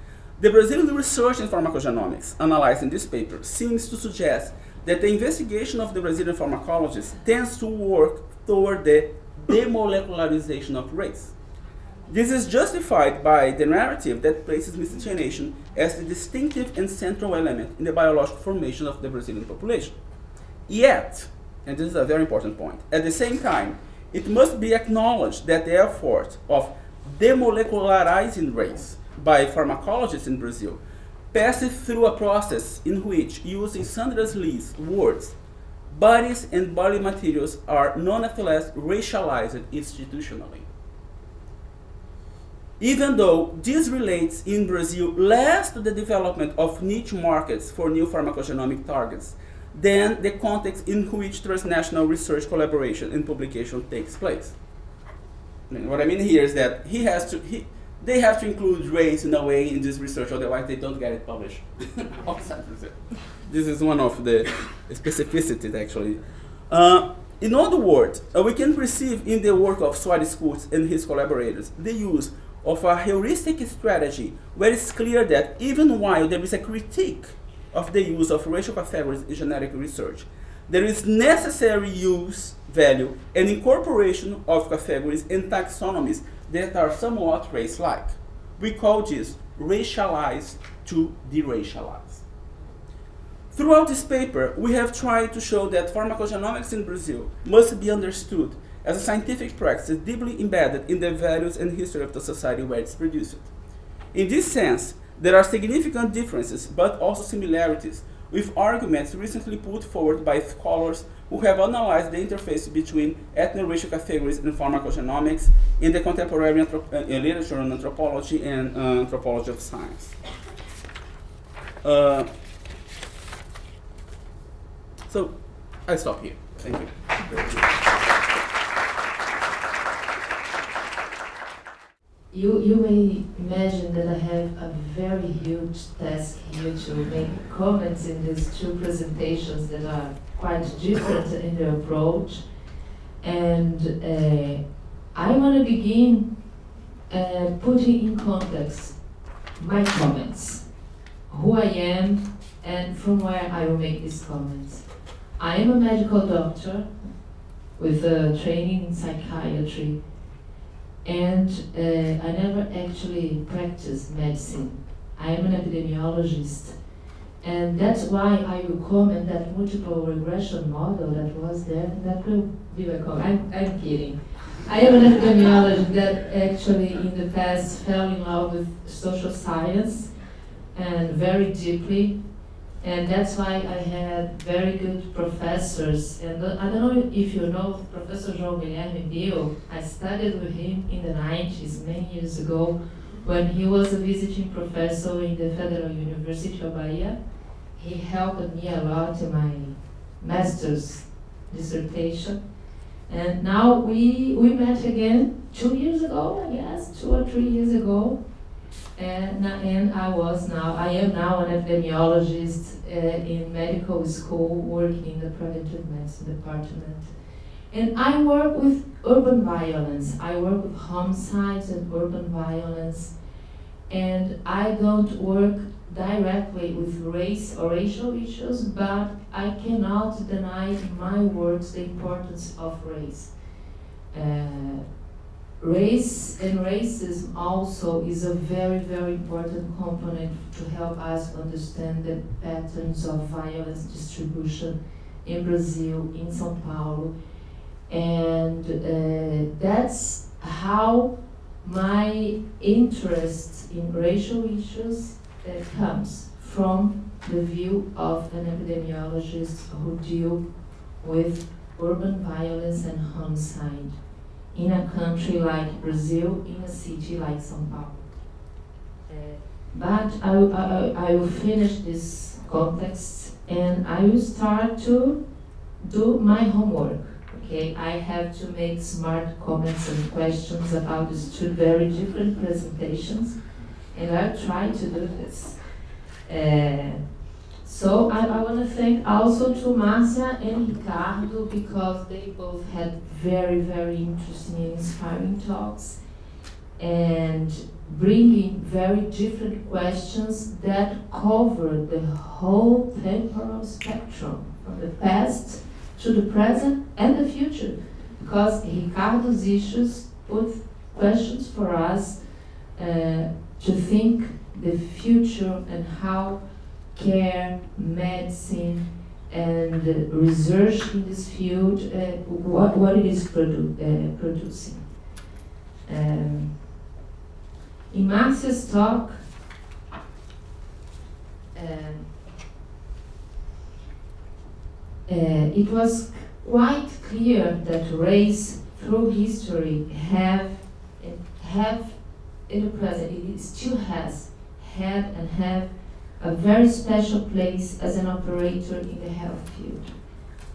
the Brazilian research in pharmacogenomics analyzed in this paper seems to suggest that the investigation of the Brazilian pharmacologists tends to work toward the demolecularization of race. This is justified by the narrative that places miscegenation as the distinctive and central element in the biological formation of the Brazilian population. Yet, and this is a very important point, at the same time, it must be acknowledged that the effort of demolecularizing race by pharmacologists in Brazil passes through a process in which, using Sandra Lee's words, bodies and body materials are nonetheless racialized institutionally. Even though this relates in Brazil less to the development of niche markets for new pharmacogenomic targets than the context in which transnational research collaboration and publication takes place. what I mean here is that he has to, he, they have to include race in a way in this research, otherwise they don't get it published This is one of the specificities, actually. Uh, in other words, uh, we can perceive in the work of Kurtz and his collaborators the use of a heuristic strategy where it's clear that even while there is a critique of the use of racial categories in genetic research, there is necessary use, value, and incorporation of categories and taxonomies that are somewhat race-like. We call this racialized to deracialized. Throughout this paper, we have tried to show that pharmacogenomics in Brazil must be understood as a scientific practice deeply embedded in the values and history of the society where it's produced. In this sense, there are significant differences, but also similarities, with arguments recently put forward by scholars who have analyzed the interface between ethno-racial categories and pharmacogenomics in the contemporary uh, literature on anthropology and uh, anthropology of science. Uh, so I stop here. Thank you. You, you may imagine that I have a very huge task here to make comments in these two presentations that are quite different in their approach. And uh, I want to begin uh, putting in context my comments, who I am, and from where I will make these comments. I am a medical doctor with a training in psychiatry, and uh, I never actually practiced medicine. I am an epidemiologist and that's why I will comment that multiple regression model that was there, that will be comment. I'm, I'm kidding. I am an epidemiologist that actually in the past fell in love with social science and very deeply. And that's why I had very good professors. And I don't know if you know Professor João Guilherme Bill. I studied with him in the 90s, many years ago, when he was a visiting professor in the Federal University of Bahia he helped me a lot in my master's dissertation. And now we, we met again two years ago, I guess, two or three years ago. And, and I was now, I am now an epidemiologist uh, in medical school working in the preventive medicine department. And I work with urban violence. I work with homicides and urban violence. And I don't work directly with race or racial issues, but I cannot deny in my words the importance of race. Uh, race and racism also is a very, very important component to help us understand the patterns of violence distribution in Brazil, in São Paulo. And uh, that's how my interest in racial issues that comes from the view of an epidemiologist who deal with urban violence and homicide in a country like Brazil, in a city like São Paulo. Uh, but I, I, I will finish this context and I will start to do my homework. Okay, I have to make smart comments and questions about these two very different presentations, and I'll try to do this. Uh, so I, I want to thank also to Marcia and Ricardo because they both had very, very interesting and inspiring talks and bringing very different questions that cover the whole temporal spectrum from the past to the present and the future because Ricardo's issues put questions for us uh, to think the future and how care, medicine, and uh, research in this field, uh, what, what it is produ uh, producing. Um, in Marcia's talk, um, uh, Uh, it was quite clear that race through history have have in the present it still has had and have a very special place as an operator in the health field.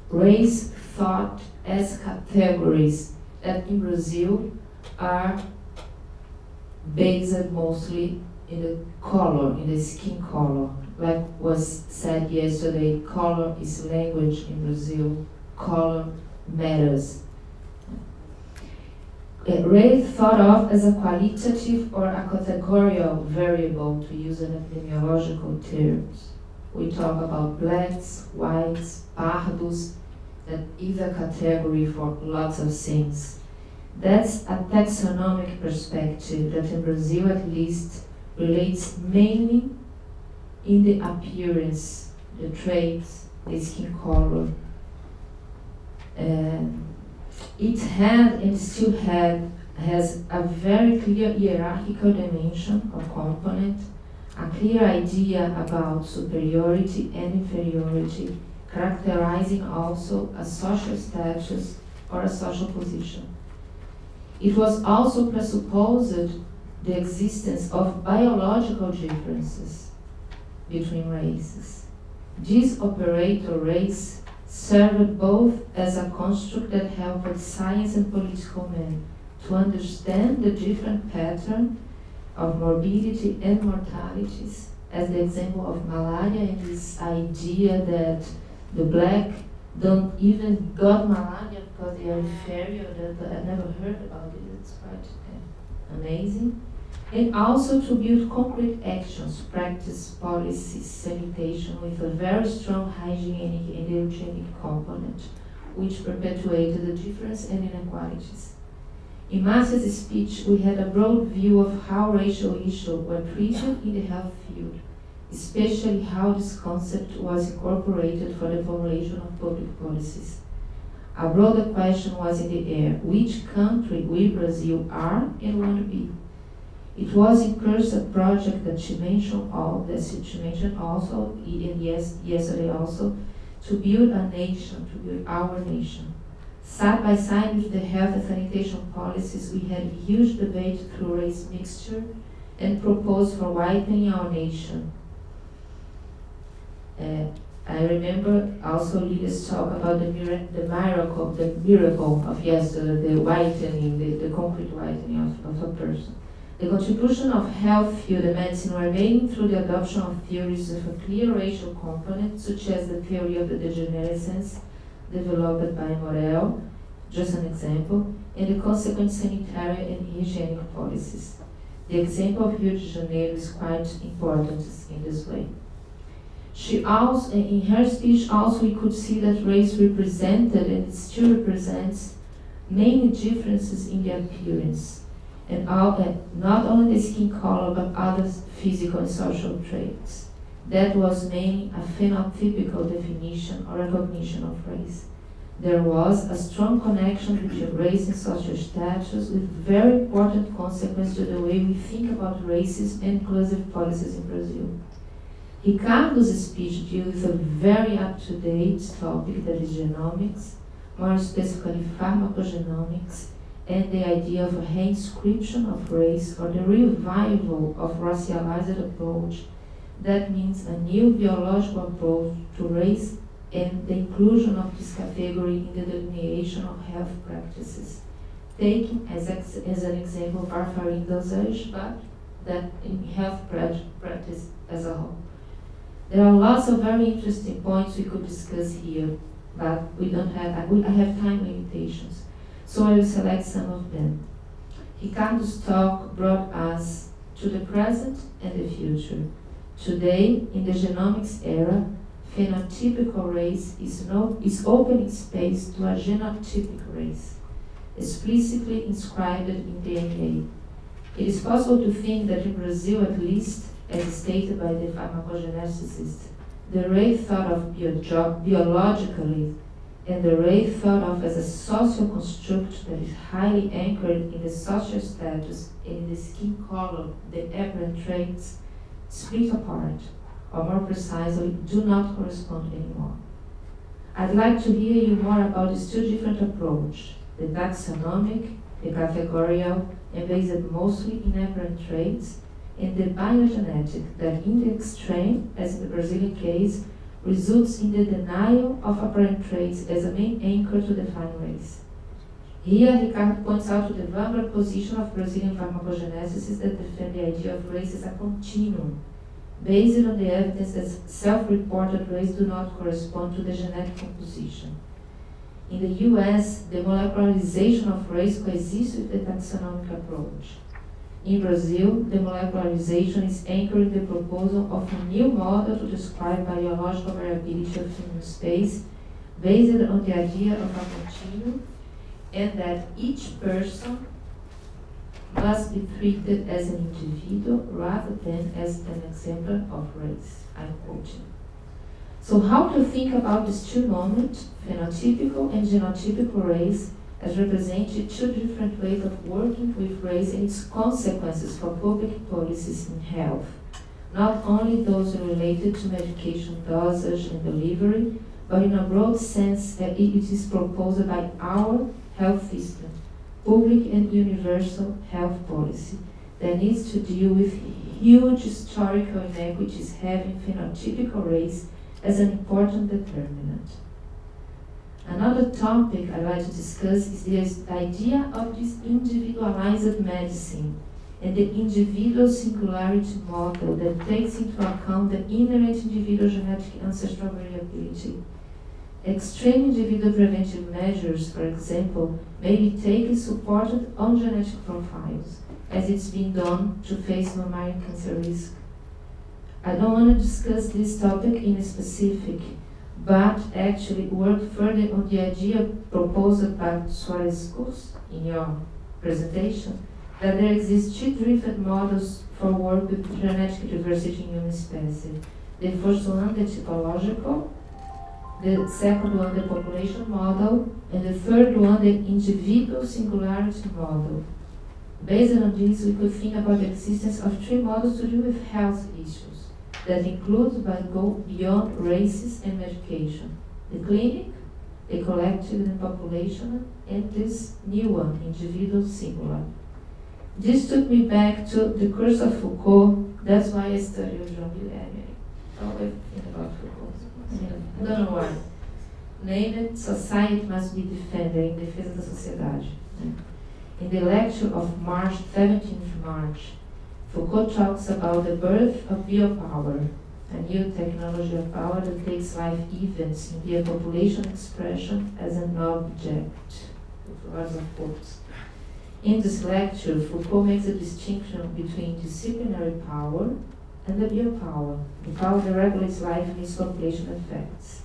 Race thought as categories that in Brazil are based mostly in the color, in the skin color. Like was said yesterday, color is language in Brazil, color matters. Race thought of as a qualitative or a categorical variable, to use an epidemiological terms. We talk about blacks, whites, pardos, that is a category for lots of things. That's a taxonomic perspective that in Brazil at least relates mainly in the appearance, the traits, the skin color. Um, it had and still had has a very clear hierarchical dimension or component, a clear idea about superiority and inferiority, characterizing also a social status or a social position. It was also presupposed the existence of biological differences between races. This operator race served both as a construct that helped science and political men to understand the different pattern of morbidity and mortalities, as the example of malaria and this idea that the black don't even got malaria because they are inferior. That I never heard about it. It's quite uh, amazing. And also to build concrete actions, practice policies, sanitation with a very strong hygienic and eugenic component, which perpetuated the difference and inequalities. In Marcia's speech, we had a broad view of how racial issues were treated in the health field especially how this concept was incorporated for the formulation of public policies. A broader question was in the air, which country we Brazil are and want to be? It was in course a project that she mentioned all that she mentioned also and yes yesterday also to build a nation, to build our nation. Side by side with the health and sanitation policies, we had a huge debate through race mixture and proposed for whitening our nation uh, I remember also Lily's talk about the, the miracle, the miracle of yesterday, the whitening, the, the concrete whitening of, of a person. The contribution of health field medicine remaining through the adoption of theories with a clear racial component, such as the theory of the degenerescence developed by Morel, just an example, and the consequent sanitary and hygienic policies. The example of Rio de Janeiro is quite important in this way. She also, in her speech, also we could see that race represented and still represents many differences in the appearance, and all not only the skin color but other physical and social traits. That was mainly a phenotypical definition or recognition of race. There was a strong connection between race and social status with very important consequences to the way we think about races and inclusive policies in Brazil. Ricardo's speech deals with a very up-to-date topic that is genomics, more specifically pharmacogenomics, and the idea of a reinscription of race or the revival of racialized approach. That means a new biological approach to race and the inclusion of this category in the delineation of health practices, taking as, ex as an example warfarin dosage, but that in health practice as a whole. There are lots of very interesting points we could discuss here, but we don't have, I have time limitations, so I will select some of them. Ricardo's talk brought us to the present and the future. Today, in the genomics era, phenotypical race is, no, is opening space to a genotypic race, explicitly inscribed in DNA. It is possible to think that in Brazil, at least, as stated by the pharmacogeneticist, the race thought of bio biologically and the race thought of as a social construct that is highly anchored in the social status and in the skin color, the apparent traits split apart, or more precisely, do not correspond anymore. I'd like to hear you more about these two different approaches, the taxonomic, the categorical, and based mostly in apparent traits, and the biogenetic that in the extreme, as in the Brazilian case, results in the denial of apparent traits as a main anchor to define race. Here, Ricardo points out to the vulnerable position of Brazilian pharmacogeneticists that defend the idea of race as a continuum, based on the evidence that self-reported race do not correspond to the genetic composition. In the US, the molecularization of race coexists with the taxonomic approach. In Brazil, the molecularization is anchoring the proposal of a new model to describe biological variability of human space based on the idea of a continuum and that each person must be treated as an individual rather than as an exemplar of race. I'm quoting. So how to think about these two moments, phenotypical and genotypical race, as representing two different ways of working with race and its consequences for public policies in health. Not only those related to medication dosage and delivery, but in a broad sense that it is proposed by our health system, public and universal health policy, that needs to deal with huge historical inequities having phenotypical race as an important determinant. Another topic I'd like to discuss is the idea of this individualized medicine and the individual singularity model that takes into account the inherent individual genetic ancestral variability. Extreme individual preventive measures, for example, may be taken supported on genetic profiles, as it's been done to face mammary cancer risk. I don't want to discuss this topic in specific, but actually work further on the idea proposed by Suarez Kurtz in your presentation, that there exist two different models for work with genetic diversity in human species. The first one, the typological, the second one, the population model, and the third one, the individual singularity model. Based on this, we could think about the existence of three models to do with health issues that includes but go beyond races and medication. The clinic, the collective and population, and this new one, individual singular. This took me back to the curse of Foucault. That's why I studied Jean Guilherme. Everything about Foucault. I don't know why. Named Society Must Be Defended, em defesa da sociedade. In the lecture of March, 17th March, Foucault talks about the birth of biopower, a new technology of power that takes life events in the population expression as an object. In this lecture, Foucault makes a distinction between disciplinary power and the biopower, the power that regulates life and its population effects.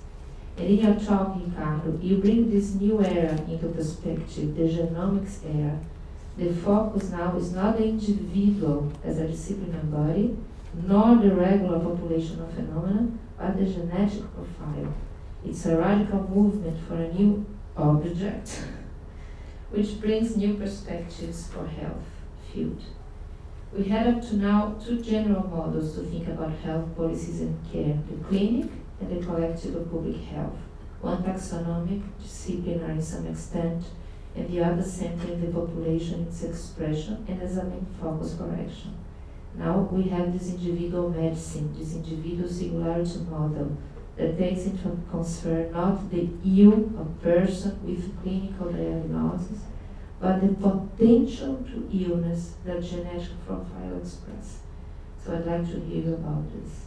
And in your talk, Ricardo, you bring this new era into perspective, the genomics era, the focus now is not the individual as a disciplinary body, nor the regular populational phenomena, but the genetic profile. It's a radical movement for a new object, which brings new perspectives for health field. We had up to now two general models to think about health policies and care, the clinic and the collective of public health. One taxonomic, disciplinary in some extent, and the other centering the population, its expression, and as a main focus correction. Now we have this individual medicine, this individual singularity model that takes into concern not the ill of person with clinical diagnosis, but the potential to illness that genetic profile express. So I'd like to hear about this.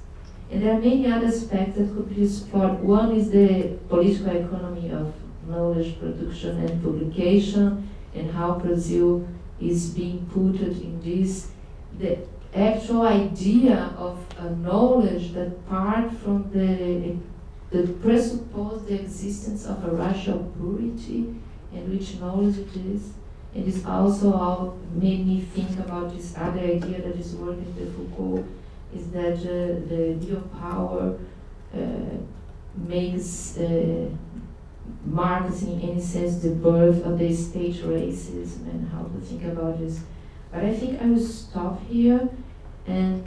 And there are many other aspects that could be explored. One is the political economy of knowledge production and publication, and how Brazil is being put in this. The actual idea of a knowledge that part from the that presuppose the existence of a racial purity and which knowledge it is. It is also how made me think about this other idea that is working with Foucault, is that uh, the biopower uh, makes, uh, marks in any sense the birth of the state racism and how to think about this. But I think I will stop here and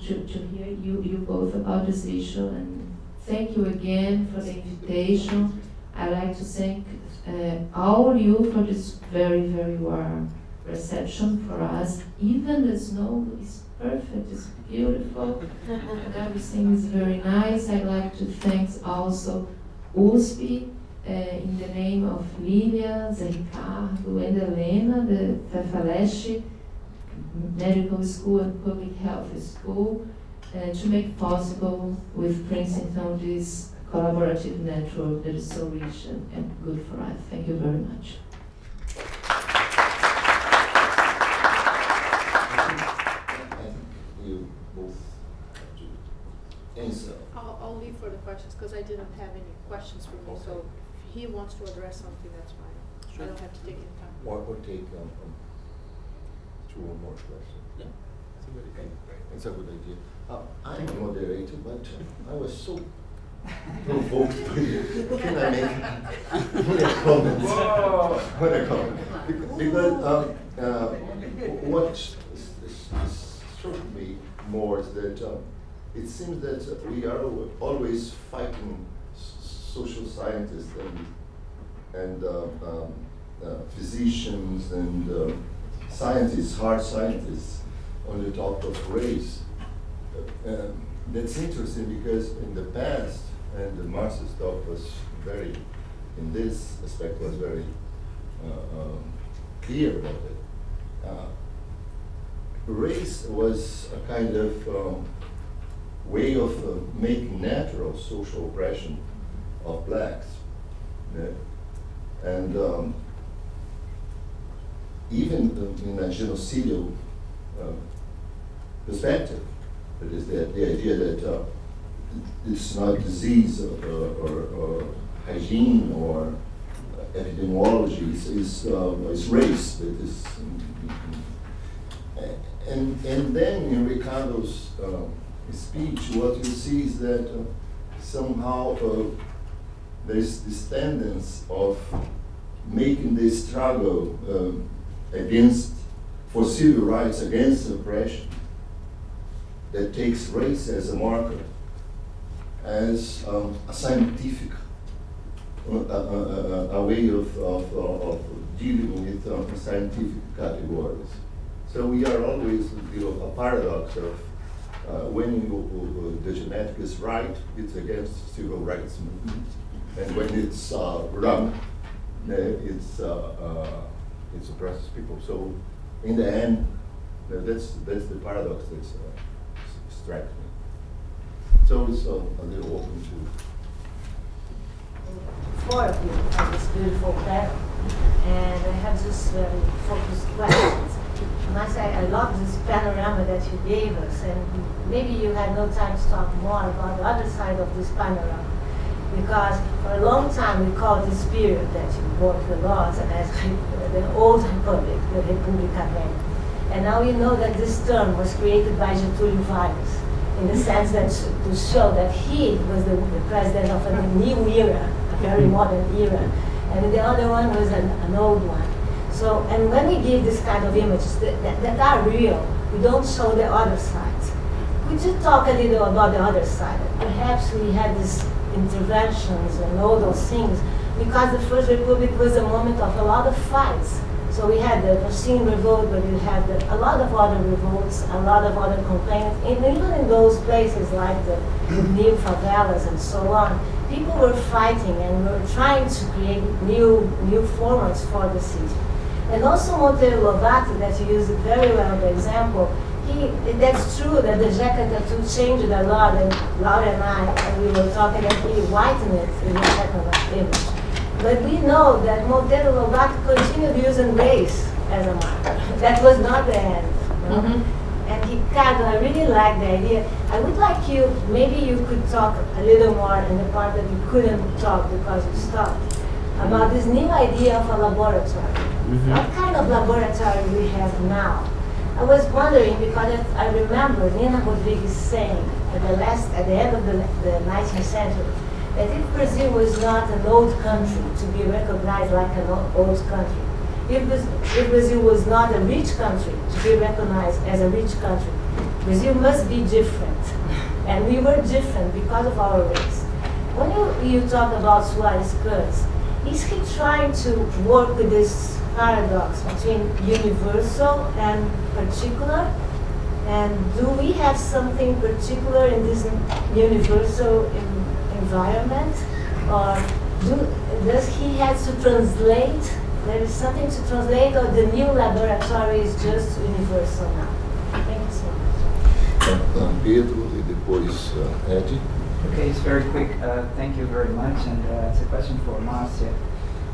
to, to hear you, you both about this issue and thank you again for the invitation. I'd like to thank uh, all you for this very, very warm reception for us. Even the snow is perfect, it's beautiful, everything is very nice. I'd like to thank also USP uh, in the name of Lilia, Zé Ricardo, and Helena, the FFLCH Medical School and Public Health School, uh, to make possible with Princeton this collaborative network that is so rich and, and good for us. Thank you very much. you both. I'll, I'll leave for the questions because I didn't have any questions for me. So if he wants to address something, that's fine. I don't have to take any time. Or, or take um, um, two or more questions. Yeah. It's a good idea. It's a good idea. Uh, I'm a moderator, but I was so provoked by you. Can I make one a comment? One a comment. Because, because um, uh, what s- s- s- struck me more is that um, it seems that we are always fighting social scientists and and uh, um, uh, physicians and uh, scientists, hard scientists, on the topic of race. Uh, um, that's interesting because in the past, and the Marxist talk was very, in this aspect, was very uh, um, clear about it. Uh, race was a kind of um, way of uh, making natural social oppression of blacks. And um, even in a genocidal uh, perspective, that is the, the idea that uh, it's not disease or, or, or hygiene or epidemiology, it's, it's, uh, it's race that is. And, and then in Ricardo's uh, speech, what you see is that uh, somehow uh, there's this tendency of making this struggle um, against, for civil rights against oppression that takes race as a marker, as um, a scientific, uh, a, a, a, a way of, of, of dealing with uh, scientific categories. So we are always you know, a paradox of uh, when you, uh, the genetic is right, it's against civil rights movement, and when it's uh, wrong, uh, it's uh, uh, it suppresses people. So in the end, uh, that's that's the paradox that's uh, strikes me. So it's uh, a little open to. Four of you have this beautiful panel, and I have this very focused questions. I must say, I love this panorama that you gave us, and maybe you had no time to talk more about the other side of this panorama. Because for a long time we called this period that you wrote the laws as the old republic, the República Velha. And now we know that this term was created by Getúlio Vargas, in the sense that to show that he was the, the president of a new era, a very modern era, and the other one was an, an old one. So, and when we give this kind of images that, that, that are real, we don't show the other sides. Could you talk a little about the other side? Perhaps we had these interventions and all those things because the First Republic was a moment of a lot of fights. So we had the Palestinian revolt, but we had the, a lot of other revolts, a lot of other complaints, and even in those places like the, new favelas and so on, people were fighting and were trying to create new new formats for the city. And also Monteiro Lobato, that you used very well the example, he, that's true that the Jeca Tatu changed a lot, and Laura and I, and we were talking, and he whitened it in the second image. But we know that Monteiro Lobato continued using race as a marker. that was not the end. You know? mm -hmm. And Ricardo, I really like the idea. I would like you, maybe you could talk a little more in the part that you couldn't talk because you stopped, about this new idea of a laboratory. Mm -hmm. What kind of laboratory we have now? I was wondering because I remember Nina Rodrigues saying at the last, at the end of the, the 19th century, that if Brazil was not an old country to be recognized like an old country, if, if Brazil was not a rich country to be recognized as a rich country, Brazil must be different. And we were different because of our race. When you, you talk about Soares Kurtz, is he trying to work with this paradox between universal and particular? And do we have something particular in this universal environment? Or do, does he have to translate? There is something to translate, or the new laboratory is just universal now? Thank you so much. Pedro e depois uh, Eddie. Okay, it's very quick. Uh, thank you very much, and uh, it's a question for Marcia.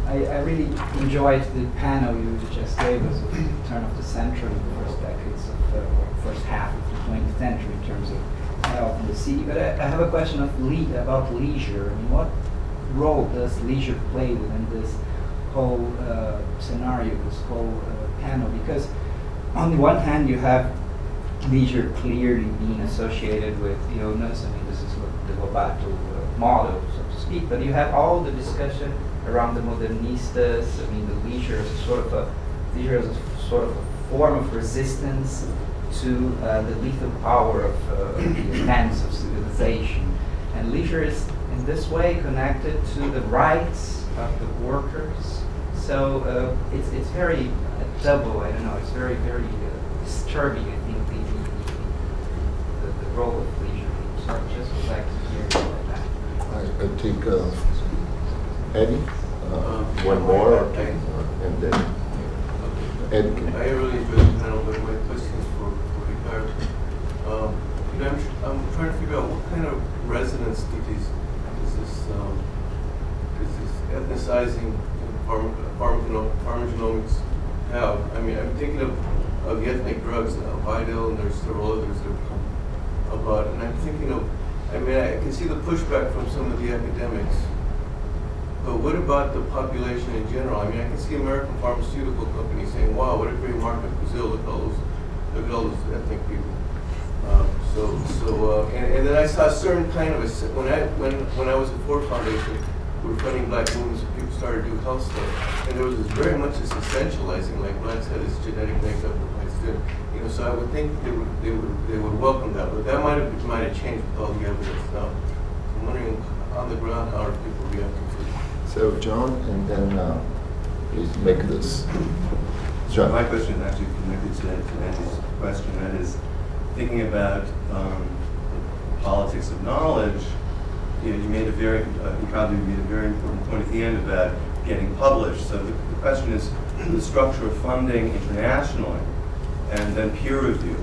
I, I, really enjoyed the panel you just gave us of the turn of the century, the first decades of the first half of the 20th century in terms of health in the city. But I, I have a question of le about leisure. I mean, what role does leisure play within this whole uh, scenario, this whole uh, panel? Because on the one hand, you have leisure clearly being associated with illness. I mean, this the Lobato uh, model, so to speak. But you have all the discussion around the modernistas. I mean, the leisure is sort of a leisure is sort of a form of resistance to uh, the lethal power of uh, the advance of civilization. And leisure is in this way connected to the rights of the workers. So uh, it's, it's very double, I don't know, it's very, very uh, disturbing, I think, the, the, the, the, role of leisure. So I just would like to hear about that. I, think uh, Eddie, uh, one more, and then Ed can. I really enjoyed the panel, but my question is for, for Ricardo. Um, you know, I'm, I'm trying to figure out what kind of resonance do these, does this, um, does this ethnicizing pharmacogenomics have? I mean, I'm thinking of, of the ethnic drugs, uh, BiDil, and there's several others that have come about, and I'm thinking of, I mean, I can see the pushback from some of the academics but what about the population in general? I mean, I can see American pharmaceutical companies saying, wow, what a great market, Brazil, look at all those, look at all those ethnic people. Uh, so, so, uh, and, and, then I saw a certain kind of a, when I, when, when I was at Ford Foundation, we were funding black women, so people started to do health stuff. And there was this very much this essentializing, like blacks had this genetic makeup and. You know, so I would think they would, they would, they would welcome that, but that might have, might have changed with all the evidence now. I'm wondering on the ground, how are people reacting to it? So John, and then uh, please make this. John. My question is actually connected to, to Andy's question. That is, thinking about um, politics of knowledge. You, know, you made a very, uh, you probably made a very important point at the end about getting published. So the, the question is the structure of funding internationally, and then peer review,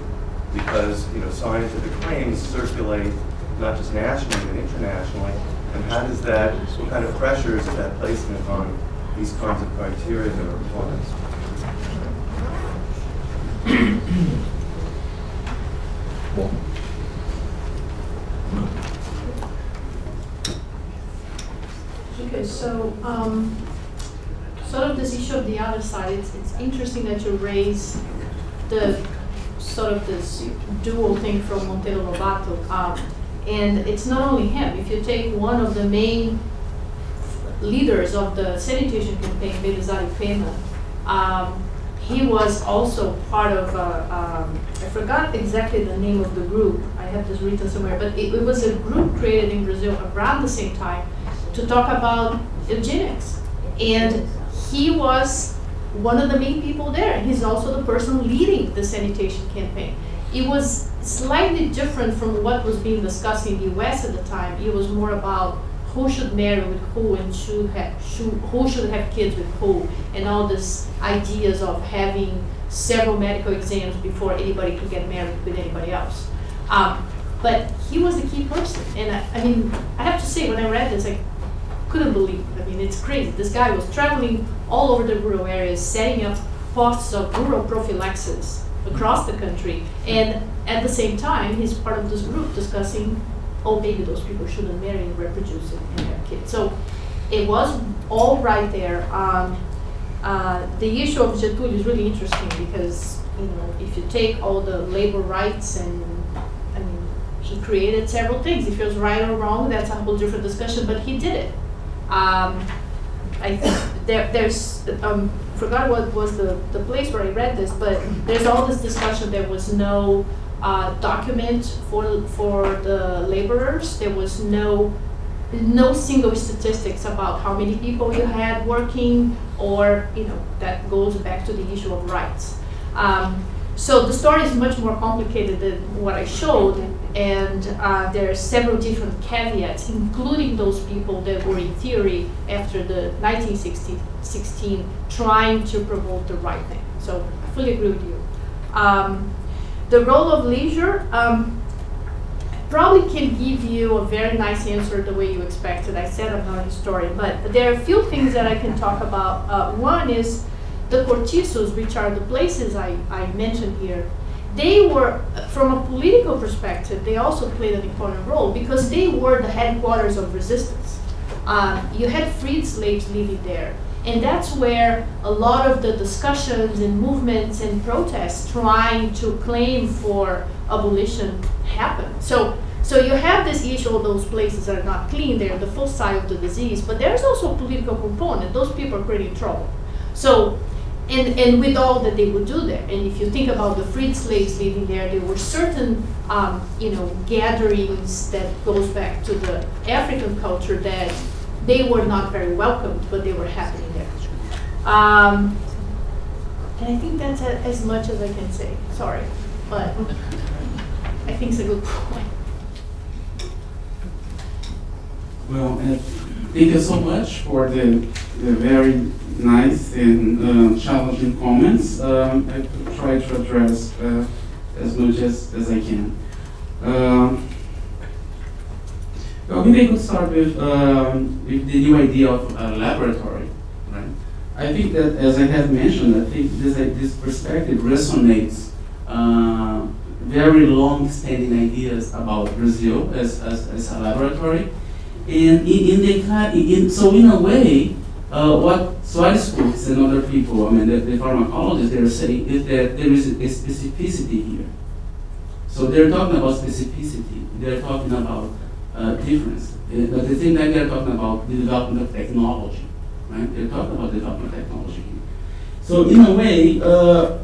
because you know scientific claims circulate not just nationally but internationally and how does that, what kind of pressures is that placing upon these kinds of criteria that are important? Okay, so um, sort of this issue of the other side, it's, it's interesting that you raise the sort of this dual thing from Monteiro Lobato. Um, and it's not only him. If you take one of the main leaders of the sanitation campaign, Belisário Penna, um, he was also part of, uh, um, I forgot exactly the name of the group. I have this written somewhere, but it, it, was a group created in Brazil around the same time to talk about eugenics. And he was one of the main people there. He's also the person leading the sanitation campaign. It was slightly different from what was being discussed in the US at the time. It was more about who should marry with who and should have, should, who should have kids with who, and all these ideas of having several medical exams before anybody could get married with anybody else. Um, but he was the key person, and I, I mean, I have to say, when I read this, I couldn't believe. I mean, it's crazy. This guy was traveling all over the rural areas, setting up posts of rural prophylaxis across the country, and at the same time, he's part of this group discussing oh, maybe those people shouldn't marry and reproduce and, have kids. So it was all right there. Um, uh, the issue of Getúlio is really interesting because you know if you take all the labor rights and I mean he created several things. If it was right or wrong, that's a whole different discussion. But he did it. Um, I there, there's um, forgot what was the, the place where I read this, but there's all this discussion. There was no uh, document for for the laborers. There was no no single statistics about how many people you had working, or you know that goes back to the issue of rights. Um, so the story is much more complicated than what I showed, and uh, there are several different caveats, including those people that were in theory after the 1916 trying to promote the right thing. So I fully agree with you. Um, the role of leisure um, probably can give you a very nice answer the way you expected. I said I'm not a historian, but there are a few things that I can talk about. Uh, one is the cortiços, which are the places I, I mentioned here. They were, from a political perspective, they also played an important role because they were the headquarters of resistance. Um, you had freed slaves living there. And that's where a lot of the discussions and movements and protests trying to claim for abolition happened. So, so you have this issue of those places that are not clean, they're the full side of the disease, but there's also a political component. Those people are creating trouble. So, and, and with all that they would do there, and if you think about the freed slaves living there, there were certain, um, you know, gatherings that goes back to the African culture that they were not very welcomed, but they were happening there. Um, and I think that's a, as much as I can say. Sorry, but I think it's a good point. Well, uh, thank you so much for the, the very nice and uh, challenging comments. Um, I try to address uh, as much as, as I can. Um, well, maybe I could start with, um, with the new idea of a laboratory, right? I think that, as I have mentioned, I think this, uh, this perspective resonates uh, very long-standing ideas about Brazil as, as, as a laboratory. And in, in the in, so in a way, uh, what Soares Kurtz and other people, I mean, the, the pharmacologists, they're saying is that there is a specificity here. So they're talking about specificity. They're talking about uh, difference. Uh, but the same time, they're talking about the development of technology, right? They're talking about development of technology. So in a way, uh,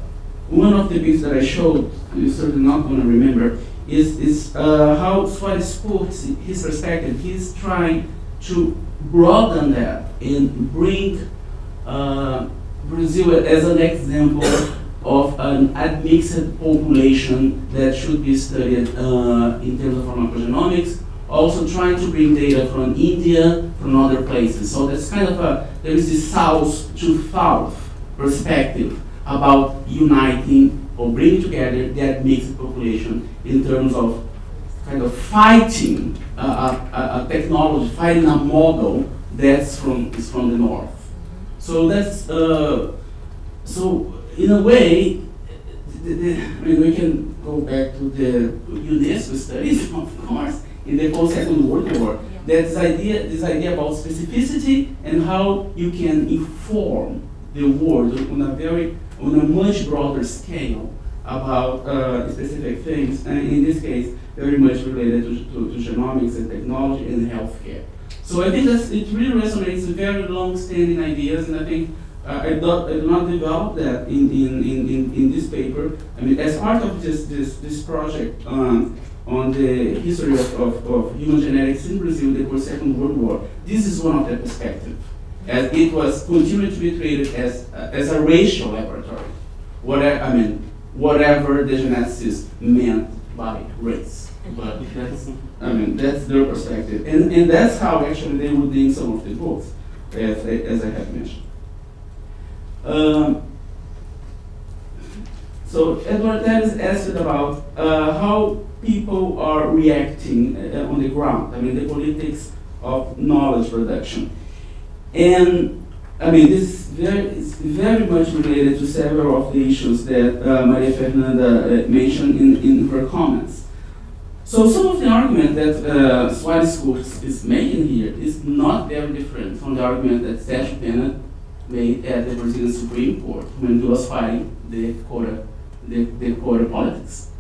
one of the things that I showed, you're certainly not going to remember, is, is uh, how Soares puts his perspective. He's trying to broaden that and bring uh, Brazil as an example of an admixed population that should be studied uh, in terms of pharmacogenomics, also trying to bring data from India, from other places. So that's kind of a, there is this south to south perspective about uniting or bringing together that mixed population in terms of kind of fighting a, a, a technology, fighting a model that's from, is from the north. So that's, uh, so in a way, the, the, I mean, we can go back to the UNESCO studies, of course, in the post-Second World War. Yeah. That this idea, this idea about specificity and how you can inform the world on a very, on a much broader scale about uh, specific things, and in this case, very much related to, to, to genomics and technology and healthcare. So I think that it really resonates with very long-standing ideas, and I think uh, I, do, I did not develop that in, in, in, in, this paper. I mean, as part of this, this, this project um, on the history of, of, of, human genetics in Brazil, the Second World War, this is one of the perspectives. as it was continued to be treated as, uh, as a racial laboratory. Whatever, I mean, whatever the geneticists meant by race. But that's, I mean, that's their perspective. And, and that's how actually they would name some of the books, as, as I have mentioned. Um, so Edward Telles asked about uh, how people are reacting uh, on the ground. I mean, the politics of knowledge production. And I mean, this is very, is very much related to several of the issues that uh, Maria Fernanda uh, mentioned in, in her comments. So some of the argument that uh, Kurtz is making here is not very different from the argument that Sérgio Pena made at the Brazilian Supreme Court when he was fighting the quota, the, the quota politics.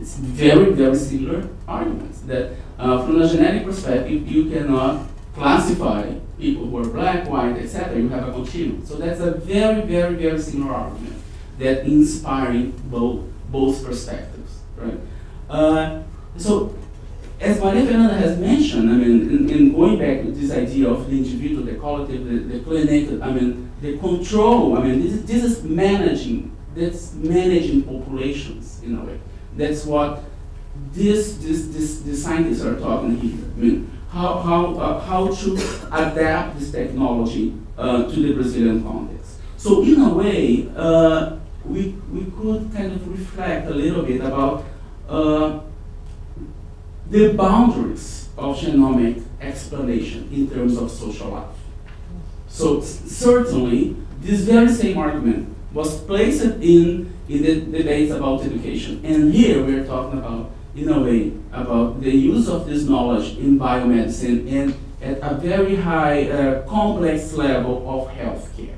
It's very, very similar arguments that uh, from a genetic perspective, you cannot classify people who are black, white, etc. You have a continuum. So that's a very, very, very similar argument that inspiring both both perspectives, right? Uh, so as Maria Fernanda has mentioned, I mean, in, in going back to this idea of the individual, the collective, the, the I mean, the control, I mean, this, this is managing, that's managing populations in a way. That's what this, this, this, the scientists are talking here. I mean, how, how, uh, how to adapt this technology uh, to the Brazilian context. So in a way, uh, we, we could kind of reflect a little bit about uh, the boundaries of genomic explanation in terms of social life. So certainly, this very same argument was placed in, in the debates about education. And here we're talking about, in a way, about the use of this knowledge in biomedicine and at a very high, uh, complex level of healthcare.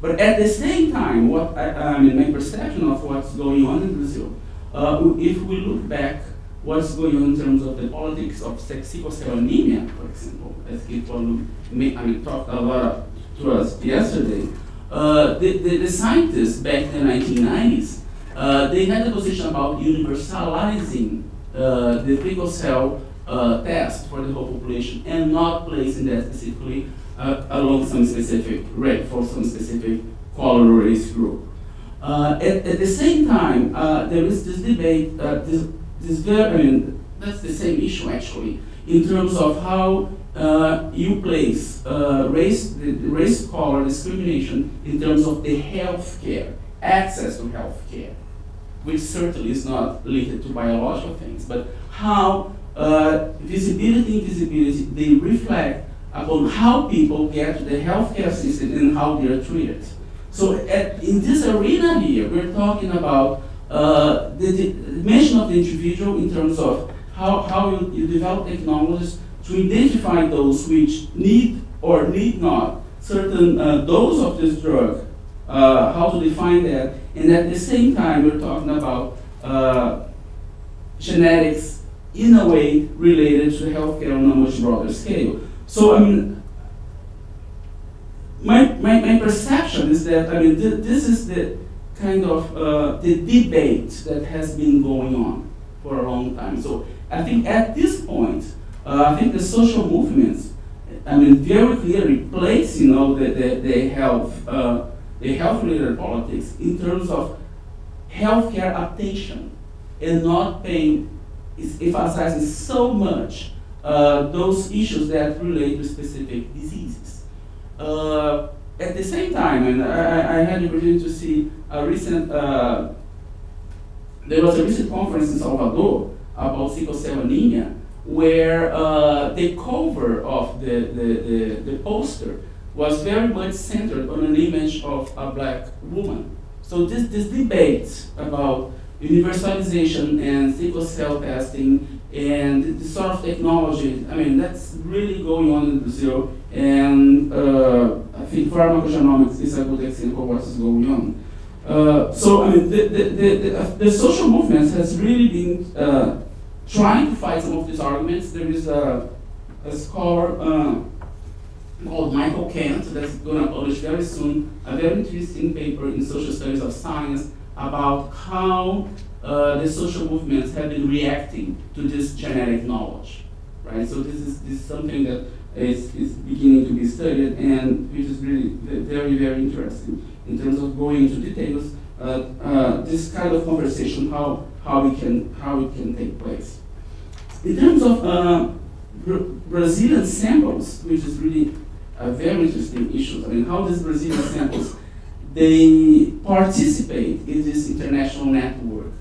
But at the same time, what I, I mean, my perception of what's going on in Brazil, uh, if we look back what's going on in terms of the politics of sex- sickle for example, as Paul I mean, talked a lot to us yesterday. Uh, the, the, the scientists back in the 1990s, uh, they had a position about universalizing uh, the sickle cell uh, test for the whole population and not placing that specifically uh, along some specific rate for some specific color race group. Uh, at, at the same time, there is this debate, this, this very, I mean, that's the same issue actually, in terms of how uh, you place uh, race, the, the race color discrimination in terms of the health care, access to health care, which certainly is not linked to biological things, but how uh, visibility and invisibility, they reflect upon how people get to the healthcare system and how they are treated. So at, in this arena here, we're talking about uh, the, the dimension of the individual in terms of how, how you, you develop technologies to identify those which need or need not certain uh, dose of this drug, uh, how to define that, and at the same time we're talking about uh, genetics in a way related to healthcare on a much broader scale. So I mean, my, my, my perception is that I mean th- this is the kind of uh, the debate that has been going on for a long time. So I think at this point, uh, I think the social movements, I mean, very clearly place you know the, the, the health uh, the health related politics in terms of healthcare attention and not paying is emphasizing so much uh, those issues that relate to specific diseases. Uh, at the same time, and I, I had the opportunity to see a recent, uh, there was a recent conference in Salvador about sickle cell anemia, where uh, the cover of the, the, the, the poster was very much centered on an image of a black woman. So this, this debate about universalization and sickle cell testing and the sort of technology, I mean, that's really going on in Brazil. And uh, I think pharmacogenomics is a good example of what is going on. Uh, so, I mean, the, the, the, the, uh, social movements has really been uh, trying to fight some of these arguments. There is a, a scholar uh, called Michael Kent that's going to publish very soon a very interesting paper in Social Studies of Science about how uh, the social movements have been reacting to this genetic knowledge, right? So this is, this is something that is, is beginning to be studied and which is really very, very interesting in terms of going into details. Uh, uh, this kind of conversation, how, how, it can, how it can take place. In terms of uh, Br Brazilian samples, which is really a very interesting issue. I mean, how these Brazilian samples, they participate in this international network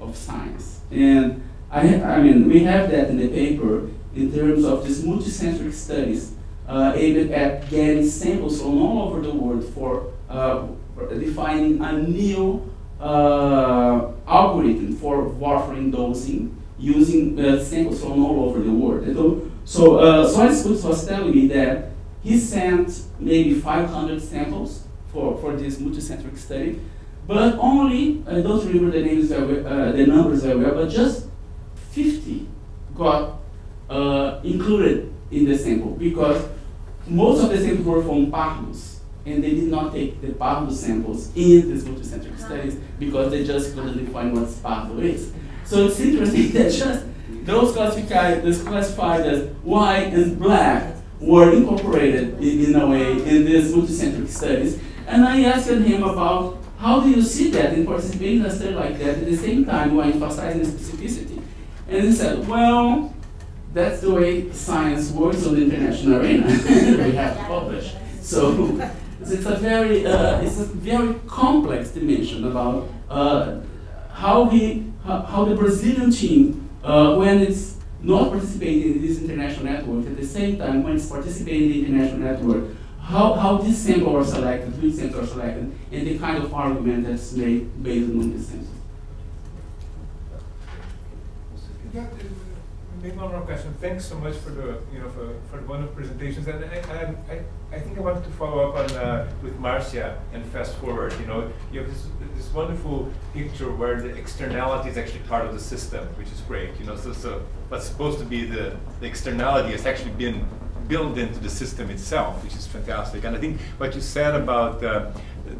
of science. And I, I mean, we have that in the paper in terms of these multicentric studies uh, aimed at getting samples from all over the world for uh, defining a new uh, algorithm for warfarin dosing using uh, samples from all over the world. So, so uh, Soares was telling me that he sent maybe 500 samples for, for this multicentric study, but only, I don't remember the names, uh, the numbers very well, but just 50 got uh, included in the sample because most of the samples were from Pardos, and they did not take the Pardo samples in these multicentric studies because they just couldn't define what Pardo is. So it's interesting that just those classified, those classified as white and black were incorporated in, in a way in these multicentric studies. And I asked him about how do you see that in participating in a study like that at the same time while emphasizing specificity? And he said, well, that's the way science works on the international arena. we have to publish. So it's a very, uh, it's a very complex dimension about uh, how he how, how the Brazilian team, uh, when it's not participating in this international network, at the same time when it's participating in the international network, how, how these samples are selected, which samples are selected, and the kind of argument that's made based on these samples. Maybe one more question. Thanks so much for the you know for, for the wonderful presentations, and I, I, I, think I wanted to follow up on uh, with Marcia and fast forward. You know, you have this, this wonderful picture where the externality is actually part of the system, which is great. You know, so so what's supposed to be the, the externality has actually been built into the system itself, which is fantastic. And I think what you said about uh,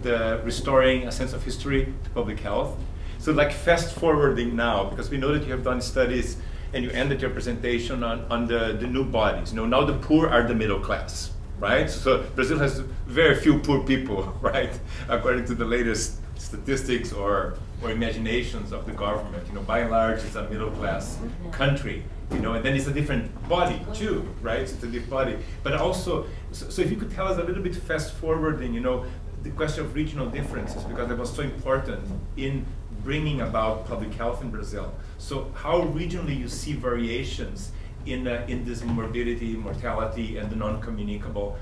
the restoring a sense of history to public health. So like fast forwarding now, because we know that you have done studies and you ended your presentation on, on the, the new bodies. You know, now the poor are the middle class, right? So Brazil has very few poor people, right? According to the latest statistics or, or imaginations of the government. You know, by and large, it's a middle class country. You know, and then it's a different body too, right? It's a different body. But also, so, so if you could tell us a little bit fast forwarding, you know, the question of regional differences, because that was so important in bringing about public health in Brazil. So how regionally you see variations in, uh, in this morbidity, mortality, and the non-communicable,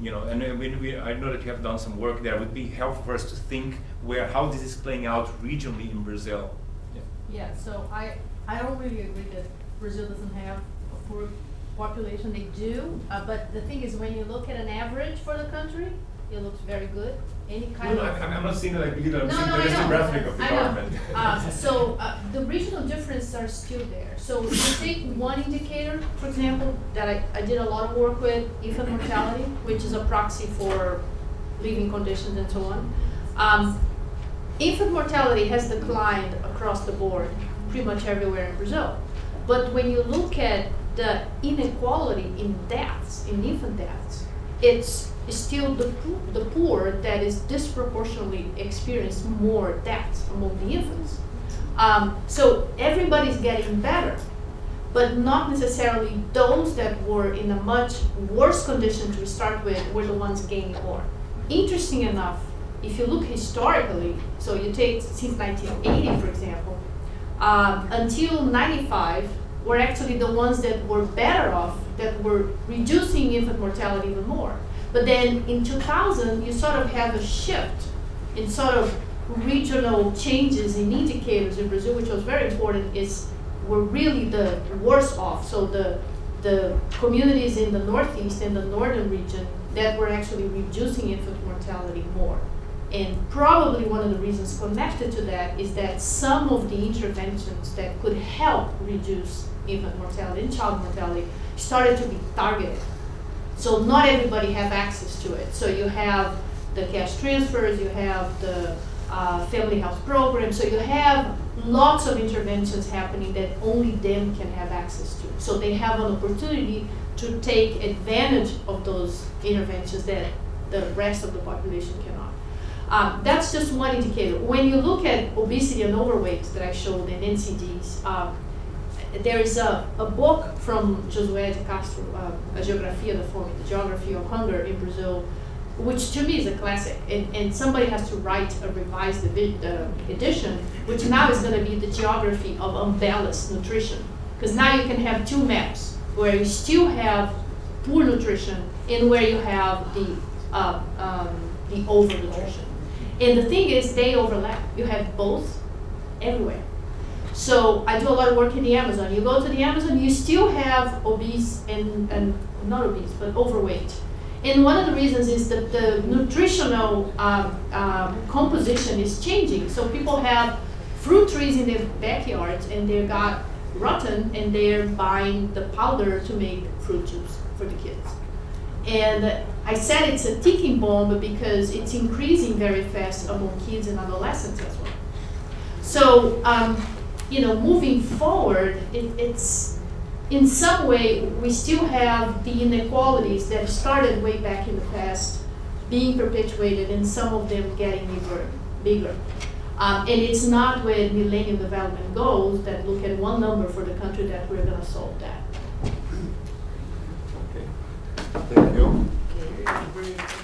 you know, and uh, we, we, I know that you have done some work there. It would be helpful for us to think where, how this is playing out regionally in Brazil. Yeah, yeah so I, I don't really agree that Brazil doesn't have a poor population. They do, uh, but the thing is when you look at an average for the country, it looks very good. Any kind no, no, of. I'm, I'm not saying that I believe that. I'm no, saying no, the demographic of the I government. Uh, so uh, the regional differences are still there. So if you take one indicator, for example, that I, I did a lot of work with, infant mortality, which is a proxy for living conditions and so on. Um, infant mortality has declined across the board pretty much everywhere in Brazil. But when you look at the inequality in deaths, in infant deaths, it's still the, the poor that is disproportionately experience more deaths among the infants. Um, so everybody's getting better, but not necessarily those that were in a much worse condition to start with were the ones gaining more. Interesting enough, if you look historically, so you take since 1980, for example, um, until 95, were actually the ones that were better off, that were reducing infant mortality even more. But then in 2000, you sort of have a shift in sort of regional changes in indicators in Brazil, which was very important, is were really the worst off. So the the communities in the northeast and the northern region that were actually reducing infant mortality more. And probably one of the reasons connected to that is that some of the interventions that could help reduce infant mortality and child mortality started to be targeted. So not everybody have access to it. So you have the cash transfers, you have the uh, family health program, so you have lots of interventions happening that only them can have access to. So they have an opportunity to take advantage of those interventions that the rest of the population cannot. Um, that's just one indicator. When you look at obesity and overweight that I showed in NCDs, um, there is a, a book from Josué de Castro, uh, A Geografia da Fome, The Geography of Hunger in Brazil, which to me is a classic. And, and somebody has to write a revised uh, edition, which now is going to be the geography of unbalanced nutrition. Because now you can have two maps where you still have poor nutrition and where you have the, uh, um, the overnutrition. And the thing is, they overlap. You have both everywhere. So I do a lot of work in the Amazon. You go to the Amazon, you still have obese and, and not obese, but overweight. And one of the reasons is that the nutritional um, um, composition is changing. So people have fruit trees in their backyards and they got rotten and they're buying the powder to make fruit juice for the kids. And I said it's a ticking bomb because it's increasing very fast among kids and adolescents as well. So um, you know, moving forward, it, it's in some way we still have the inequalities that started way back in the past being perpetuated, and some of them getting bigger. bigger. Um, and it's not with Millennium Development Goals that look at one number for the country that we're going to solve that. Okay. Thank you. Okay.